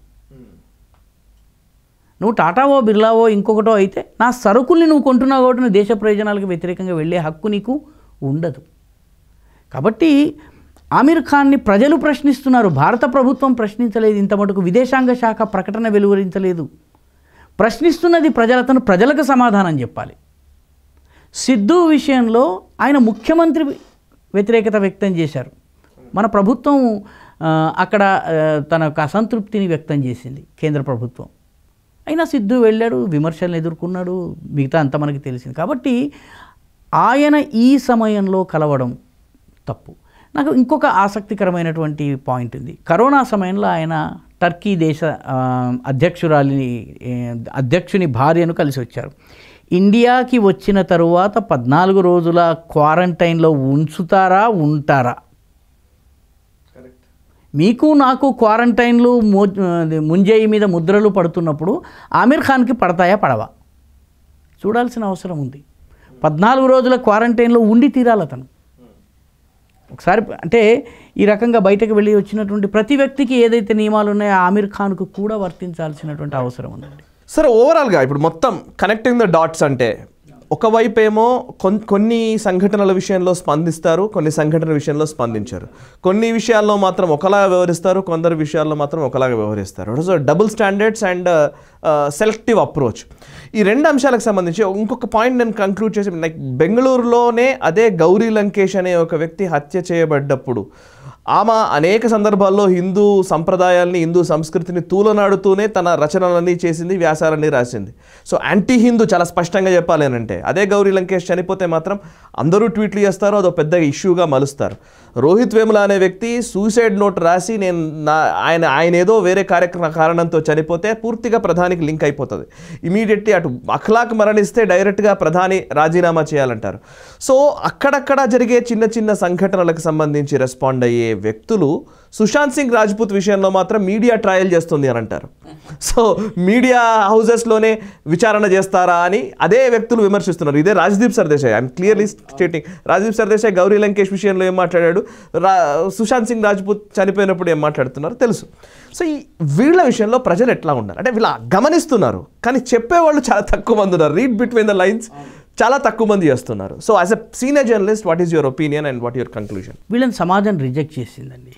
నువ్వు టాటావో బిర్లావో ఇంకొకటో అయితే నా సరుకుల్ని నువ్వు కొంటున్నావు కాబట్టి నువ్వు దేశ ప్రయోజనాలకు వ్యతిరేకంగా వెళ్ళే హక్కు నీకు ఉండదు. కాబట్టి ఆమీర్ ఖాన్ని ప్రజలు ప్రశ్నిస్తున్నారు. భారత ప్రభుత్వం ప్రశ్నించలేదు. ఇంత మటుకు విదేశాంగ శాఖ ప్రకటన వెలువరించలేదు. ప్రశ్నిస్తున్నది ప్రజలతను ప్రజలకు సమాధానం చెప్పాలి. సిద్ధు విషయంలో ఆయన ముఖ్యమంత్రి వ్యతిరేకత వ్యక్తం చేశారు. మన ప్రభుత్వం అక్కడ తన యొక్క అసంతృప్తిని వ్యక్తం చేసింది కేంద్ర ప్రభుత్వం. అయినా సిద్ధు వెళ్ళాడు విమర్శలను ఎదుర్కొన్నాడు మిగతా అంతా మనకి తెలిసింది. కాబట్టి ఆయన ఈ సమయంలో కలవడం తప్పు. నాకు ఇంకొక ఆసక్తికరమైనటువంటి పాయింట్ ఉంది. కరోనా సమయంలో ఆయన టర్కీ దేశ అధ్యక్షురాలిని అధ్యక్షుని భార్యను కలిసి వచ్చారు. ఇండియాకి వచ్చిన తరువాత పద్నాలుగు రోజుల క్వారంటైన్లో ఉంచుతారా ఉంటారా? మీకు నాకు క్వారంటైన్లు మో- అది ముంజేయి మీద ముద్రలు పడుతున్నప్పుడు ఆమీర్ ఖాన్కి పడతాయా పడవా? చూడాల్సిన అవసరం ఉంది. పద్నాలుగు రోజుల క్వారంటైన్లో ఉండి తీరాలి అతను. ఒకసారి అంటే ఈ రకంగా బయటకు వెళ్ళి వచ్చినటువంటి ప్రతి వ్యక్తికి ఏదైతే నియమాలు ఉన్నాయో ఆమీర్ ఖాన్కు కూడా వర్తించాల్సినటువంటి అవసరం ఉందండి. సరే ఓవరాల్గా ఇప్పుడు మొత్తం కనెక్టింగ్ ద డాట్స్ అంటే ఒకవైపు ఏమో కొన్ కొన్ని సంఘటనల విషయంలో స్పందిస్తారు కొన్ని సంఘటనల విషయంలో స్పందించారు. కొన్ని విషయాల్లో మాత్రం ఒకలాగా వ్యవహరిస్తారు కొందరు విషయాల్లో మాత్రం ఒకలాగా వ్యవహరిస్తారు. So double standards and selective approach ఈ రెండు అంశాలకు సంబంధించి ఇంకొక పాయింట్ నేను కంక్లూడ్ చేసి లైక్ బెంగళూరులోనే అదే గౌరీ లంకేష్ అనే ఒక వ్యక్తి హత్య చేయబడ్డప్పుడు ఆమె అనేక సందర్భాల్లో హిందూ సంప్రదాయాల్ని హిందూ సంస్కృతిని తూలనాడుతూనే తన రచనలన్నీ చేసింది వ్యాసాలన్నీ రాసింది. సో యాంటీ హిందూ చాలా స్పష్టంగా చెప్పాలి అంటే అదే గౌరీ లంకేష్ చనిపోతే మాత్రం అందరూ ట్వీట్లు చేస్తారు అదో పెద్ద ఇష్యూగా మలుస్తారు. రోహిత్ వేముల అనే వ్యక్తి సూసైడ్ నోట్ రాసి నేను నా ఆయన ఆయన ఏదో వేరే కార్యక్రమ కారణంతో చనిపోతే పూర్తిగా ప్రధానికి లింక్ అయిపోతుంది. ఇమీడియట్లీ అటు అఖలాక్ మరణిస్తే డైరెక్ట్గా ప్రధాని రాజీనామా చేయాలంటారు. సో అక్కడక్కడ జరిగే చిన్న చిన్న సంఘటనలకు సంబంధించి రెస్పాండ్ అయ్యే వ్యక్తులు సుశాంత్ సింగ్ రాజ్పూత్ విషయంలో మాత్రం మీడియా ట్రయల్ చేస్తుంది అని అంటారు. సో మీడియా హౌజెస్లోనే విచారణ చేస్తారా అని అదే వ్యక్తులు విమర్శిస్తున్నారు. ఇదే Rajdeep Sardesai. I'm clearly stating Rajdeep Sardesai Gauri Lankesh విషయంలో ఏం మాట్లాడాడు? సుశాంత్ సింగ్ రాజ్పూత్ చనిపోయినప్పుడు ఏం మాట్లాడుతున్నారు? తెలుసు. సో ఈ వీళ్ళ విషయంలో ప్రజలు ఎట్లా ఉన్నారు? అంటే వీళ్ళ గమనిస్తున్నారు కానీ చెప్పేవాళ్ళు చాలా తక్కువ మంది ఉన్నారు. రీడ్ బిట్వీన్ ద లైన్స్ చాలా తక్కువ మంది చేస్తున్నారు. So as a senior journalist what is your opinion and what your conclusion వీళ్ళని సమాజం రిజెక్ట్ చేసిందండి.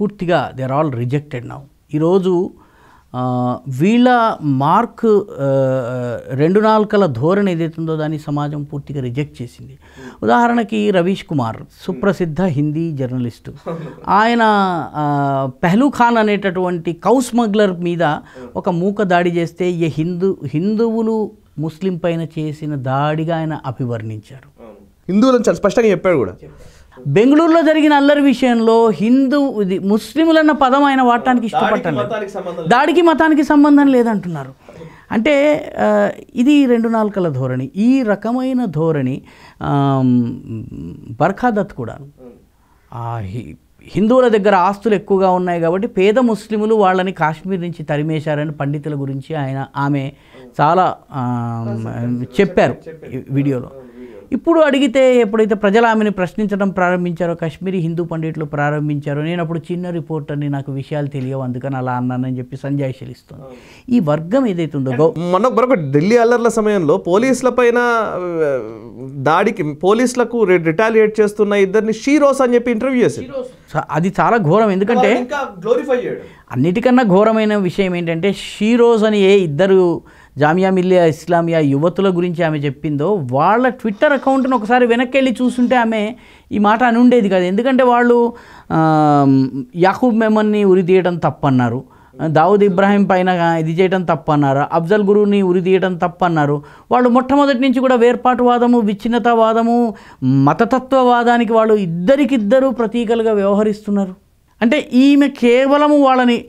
పూర్తిగా they are all rejected now ఈరోజు వీళ్ళ మార్క్ రెండు నాలుకల ధోరణి ఏదైతుందో దాన్ని సమాజం పూర్తిగా రిజెక్ట్ చేసింది. ఉదాహరణకి రవీష్ కుమార్ సుప్రసిద్ధ హిందీ జర్నలిస్టు. ఆయన పెహ్లూ ఖాన్ అనేటటువంటి కౌ స్మగ్లర్ మీద ఒక మూక దాడి చేస్తే ఏ హిందూ హిందువులు ముస్లిం పైన చేసిన దాడిగా ఆయన అభివర్ణించారు. హిందువులను చాలా స్పష్టంగా చెప్పాడు కూడా. బెంగళూరులో జరిగిన అల్లరి విషయంలో హిందూ ఇది ముస్లింలన్న పదం ఆయన వాడటానికి ఇష్టపడలేదు దాడికి మతానికి సంబంధం లేదంటున్నారు. అంటే ఇది రెండు నాలుకల ధోరణి. ఈ రకమైన ధోరణి బర్ఖాదత్ కూడా. హిందువుల దగ్గర ఆస్తులు ఎక్కువగా ఉన్నాయి కాబట్టి పేద ముస్లిములు వాళ్ళని కాశ్మీర్ నుంచి తరిమేశారని పండితుల గురించి ఆయన ఆమె చాలా చెప్పారు వీడియోలో. ఇప్పుడు అడిగితే ఎప్పుడైతే ప్రజలు ఆమెను ప్రశ్నించడం ప్రారంభించారో కాశ్మీరీ హిందూ పండితులు ప్రారంభించారో నేను అప్పుడు చిన్న రిపోర్టర్ని నాకు విషయాలు తెలియవు అందుకని అలా అన్నానని చెప్పి సంజయ్ ఇస్తుంది ఈ వర్గం ఏదైతే ఉందో మొన్న మరొక ఢిల్లీ అల్లర్ల సమయంలో పోలీసుల పైన దాడికి పోలీసులకు రిటాలియేట్ చేస్తున్న ఇద్దరిని షీరోస్ అని చెప్పి ఇంటర్వ్యూ చేసి చ- అది చాలా ఘోరం ఎందుకంటే ఇంకా గ్లోరిఫై చేయడం. అన్నిటికన్నా ఘోరమైన విషయం ఏంటంటే షీరోజ్ అని ఏ ఇద్దరు జామియా మిల్లియా ఇస్లామియా యువతుల గురించి ఆమె చెప్పిందో వాళ్ళ ట్విట్టర్ అకౌంట్ను ఒకసారి వెనక్కి వెళ్ళి చూస్తుంటే ఆమె ఈ మాట అని ఉండేది కాదు. ఎందుకంటే వాళ్ళు యాహూబ్ మెమన్ని ఉరితీయడం తప్పన్నారు. దావుద్ ఇబ్రాహీం పైన ఇది చేయడం తప్పన్నారు. అఫ్జల్ గురువుని ఉరితీయడం తప్పన్నారు. వాళ్ళు మొట్టమొదటి నుంచి కూడా వేర్పాటువాదము విచ్ఛిన్నతవాదము మతతత్వవాదానికి వాళ్ళు ఇద్దరికిద్దరూ ప్రతీకలుగా వ్యవహరిస్తున్నారు. అంటే ఈమె కేవలము వాళ్ళని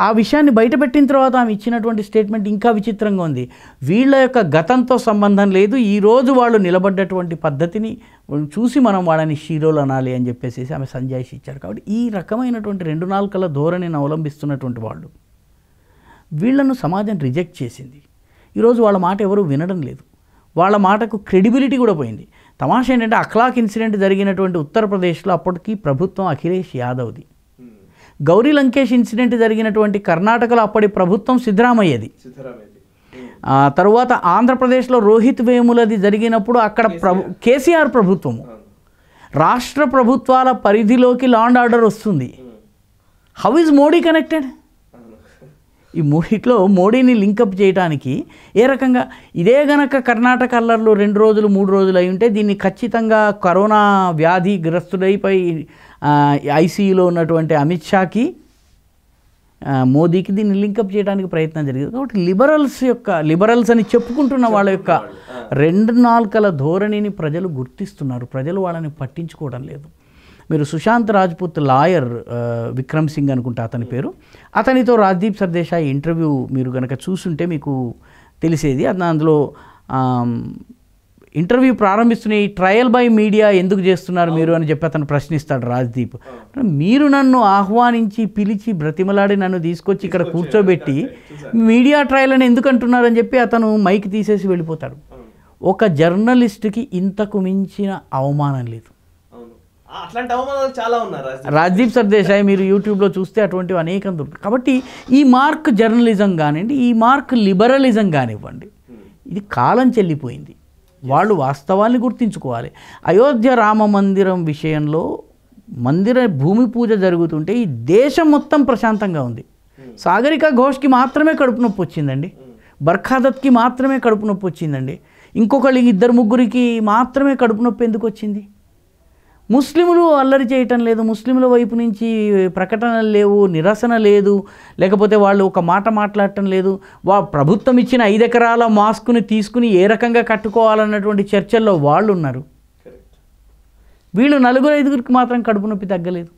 ఆ విషయాన్ని బయటపెట్టిన తర్వాత ఆమె ఇచ్చినటువంటి స్టేట్మెంట్ ఇంకా విచిత్రంగా ఉంది. వీళ్ళ యొక్క గతంతో సంబంధం లేదు. ఈరోజు వాళ్ళు నిలబడ్డటువంటి పద్ధతిని చూసి మనం వాళ్ళని షీరోలు అనాలి అని చెప్పేసి ఆమె సంజాయిషి ఇచ్చారు. కాబట్టి ఈ రకమైనటువంటి రెండు నాలుకల ధోరణిని అవలంబిస్తున్నటువంటి వాళ్ళు వీళ్ళను సమాజం రిజెక్ట్ చేసింది. ఈరోజు వాళ్ళ మాట ఎవరు వినడం లేదు. వాళ్ళ మాటకు క్రెడిబిలిటీ కూడా పోయింది. తమాష ఏంటంటే అఖ్లాక్ ఇన్సిడెంట్ జరిగినటువంటి ఉత్తరప్రదేశ్లో అప్పటికి ప్రభుత్వం అఖిలేష్ యాదవ్ది. గౌరీ లంకేష్ ఇన్సిడెంట్ జరిగినటువంటి కర్ణాటకలో అప్పటి ప్రభుత్వం సిద్ధరామయ్యది. ఆ తరువాత ఆంధ్రప్రదేశ్లో రోహిత్ వేములది జరిగినప్పుడు అక్కడ ప్రభు కేసీఆర్ ప్రభుత్వము. రాష్ట్ర ప్రభుత్వాల పరిధిలోకి లా అండ్ ఆర్డర్ వస్తుంది. హౌ ఇస్ మోడీ కనెక్టెడ్ ఈ మూడిట్లో మోడీని లింకప్ చేయడానికి ఏ రకంగా ఇదే గనక కర్ణాటక అల్లర్లు రెండు రోజులు మూడు రోజులు అయి ఉంటే దీన్ని ఖచ్చితంగా కరోనా వ్యాధి గ్రస్తుడైపై ఐసీయూలో ఉన్నటువంటి అమిత్ షాకి మోదీకి దీన్ని లింకప్ చేయడానికి ప్రయత్నం జరిగింది. కాబట్టి లిబరల్స్ యొక్క లిబరల్స్ అని చెప్పుకుంటున్న వాళ్ళ యొక్క రెండు నాలుకల ధోరణిని ప్రజలు గుర్తిస్తున్నారు. ప్రజలు వాళ్ళని పట్టించుకోవడం లేదు. మీరు సుశాంత్ రాజ్పుత్ లాయర్ విక్రమ్ సింగ్ అనుకుంటా అతని పేరు. అతనితో రాజ్దీప్ సర్దేశాయ్ ఇంటర్వ్యూ మీరు కనుక చూసుంటే మీకు తెలిసేది. అది అందులో ఇంటర్వ్యూ ప్రారంభిస్తున్న ఈ ట్రయల్ బై మీడియా ఎందుకు చేస్తున్నారు మీరు అని చెప్పి అతను ప్రశ్నిస్తాడు రాజ్దీప్. మీరు నన్ను ఆహ్వానించి పిలిచి బ్రతిమలాడి నన్ను తీసుకొచ్చి ఇక్కడ కూర్చోబెట్టి మీడియా ట్రయల్ అని ఎందుకు అంటున్నారని చెప్పి అతను మైక్ తీసేసి వెళ్ళిపోతాడు. ఒక జర్నలిస్ట్కి ఇంతకు మించిన అవమానం లేదు. అట్లాంటి అవమానాలు చాలా ఉన్నారు రాజదీప్. రాజ్దీప్ సర్దేశాయ్ మీరు యూట్యూబ్లో చూస్తే అటువంటివి అనేకం దొరుకుతాయి. కాబట్టి ఈ మార్క్ జర్నలిజం కానివ్వండి ఈ మార్క్ లిబరలిజం కానివ్వండి ఇది కాలం చెల్లిపోయింది. వాళ్ళు వాస్తవాన్ని గుర్తించుకోవాలి. అయోధ్య రామ మందిరం విషయంలో మందిర భూమి పూజ జరుగుతుంటే ఈ దేశం మొత్తం ప్రశాంతంగా ఉంది. సాగరిక ఘోష్కి మాత్రమే కడుపు నొప్పి వచ్చిందండి. బర్ఖాదత్కి మాత్రమే కడుపు నొప్పి వచ్చిందండి. ఇంకొకళ్ళకి ఇద్దరు ముగ్గురికి మాత్రమే కడుపు నొప్పి ఎందుకు వచ్చింది? ముస్లింలు అల్లరి చేయటం లేదు. ముస్లింల వైపు నుంచి ప్రకటనలు లేవు నిరసన లేదు. లేకపోతే వాళ్ళు ఒక మాట మాట్లాడటం లేదు. వా ప్రభుత్వం ఇచ్చిన ఐదు ఎకరాల మాస్క్ని తీసుకుని ఏ రకంగా కట్టుకోవాలన్నటువంటి చర్చల్లో వాళ్ళు ఉన్నారు. వీళ్ళు నలుగురు ఐదుగురికి మాత్రం కడుపు నొప్పి తగ్గలేదు.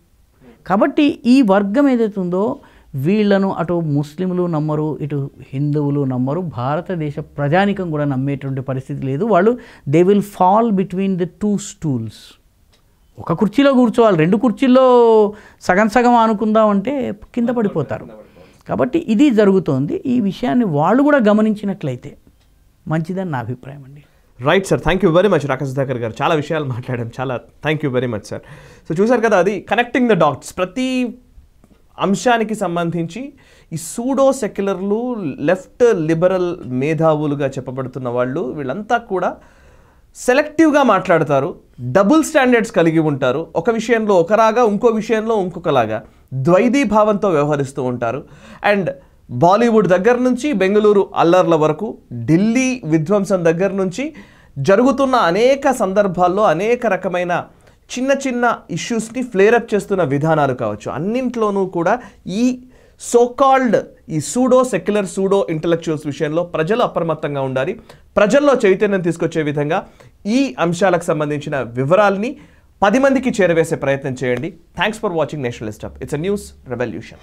కాబట్టి ఈ వర్గం ఏదైతే ఉందో వీళ్ళను అటు ముస్లింలు నమ్మరు ఇటు హిందువులు నమ్మరు. భారతదేశ ప్రజానికం కూడా నమ్మేటువంటి పరిస్థితి లేదు. వాళ్ళు they will fall between the two stools ఒక కుర్చీలో కూర్చోవాలి రెండు కుర్చీల్లో సగం సగం అనుకుందాం అంటే కింద పడిపోతారు. కాబట్టి ఇది జరుగుతోంది. ఈ విషయాన్ని వాళ్ళు కూడా గమనించినట్లయితే మంచిదని నా అభిప్రాయం అండి. Right sir thank you very much Rakesh Sudhakar garu. చాలా విషయాలు మాట్లాడాం. చాలా thank you very much sir so చూసారు కదా అది కనెక్టింగ్ ద డాట్స్ ప్రతి అంశానికి సంబంధించి ఈ సూడో సెక్యులర్లు లెఫ్ట్ లిబరల్ మేధావులుగా చెప్పబడుతున్న వాళ్ళు వీళ్ళంతా కూడా సెలెక్టివ్గా మాట్లాడతారు డబుల్ స్టాండర్డ్స్ కలిగి ఉంటారు ఒక విషయంలో ఒకలాగా ఇంకో విషయంలో ఇంకొకలాగా ద్వైదీ భావంతో వ్యవహరిస్తూ ఉంటారు. అండ్ బాలీవుడ్ దగ్గర నుంచి బెంగళూరు అల్లర్ల వరకు ఢిల్లీ విధ్వంసం దగ్గర నుంచి జరుగుతున్న అనేక సందర్భాల్లో అనేక రకమైన చిన్న చిన్న ఇష్యూస్ని ఫ్లేరప్ చేస్తున్న విధానాలు కావచ్చు. అన్నింట్లోనూ కూడా ఈ సోకాల్డ్ ఈ సూడో సెక్యులర్ సూడో ఇంటలెక్చువల్స్ విషయంలో ప్రజలు అప్రమత్తంగా ఉండాలి. ప్రజల్లో చైతన్యం తీసుకొచ్చే విధంగా ఈ అంశాలకు సంబంధించిన వివరాల్ని పది మందికి చేరవేసే ప్రయత్నం చేయండి. Thanks for watching nationalist up it's a news revolution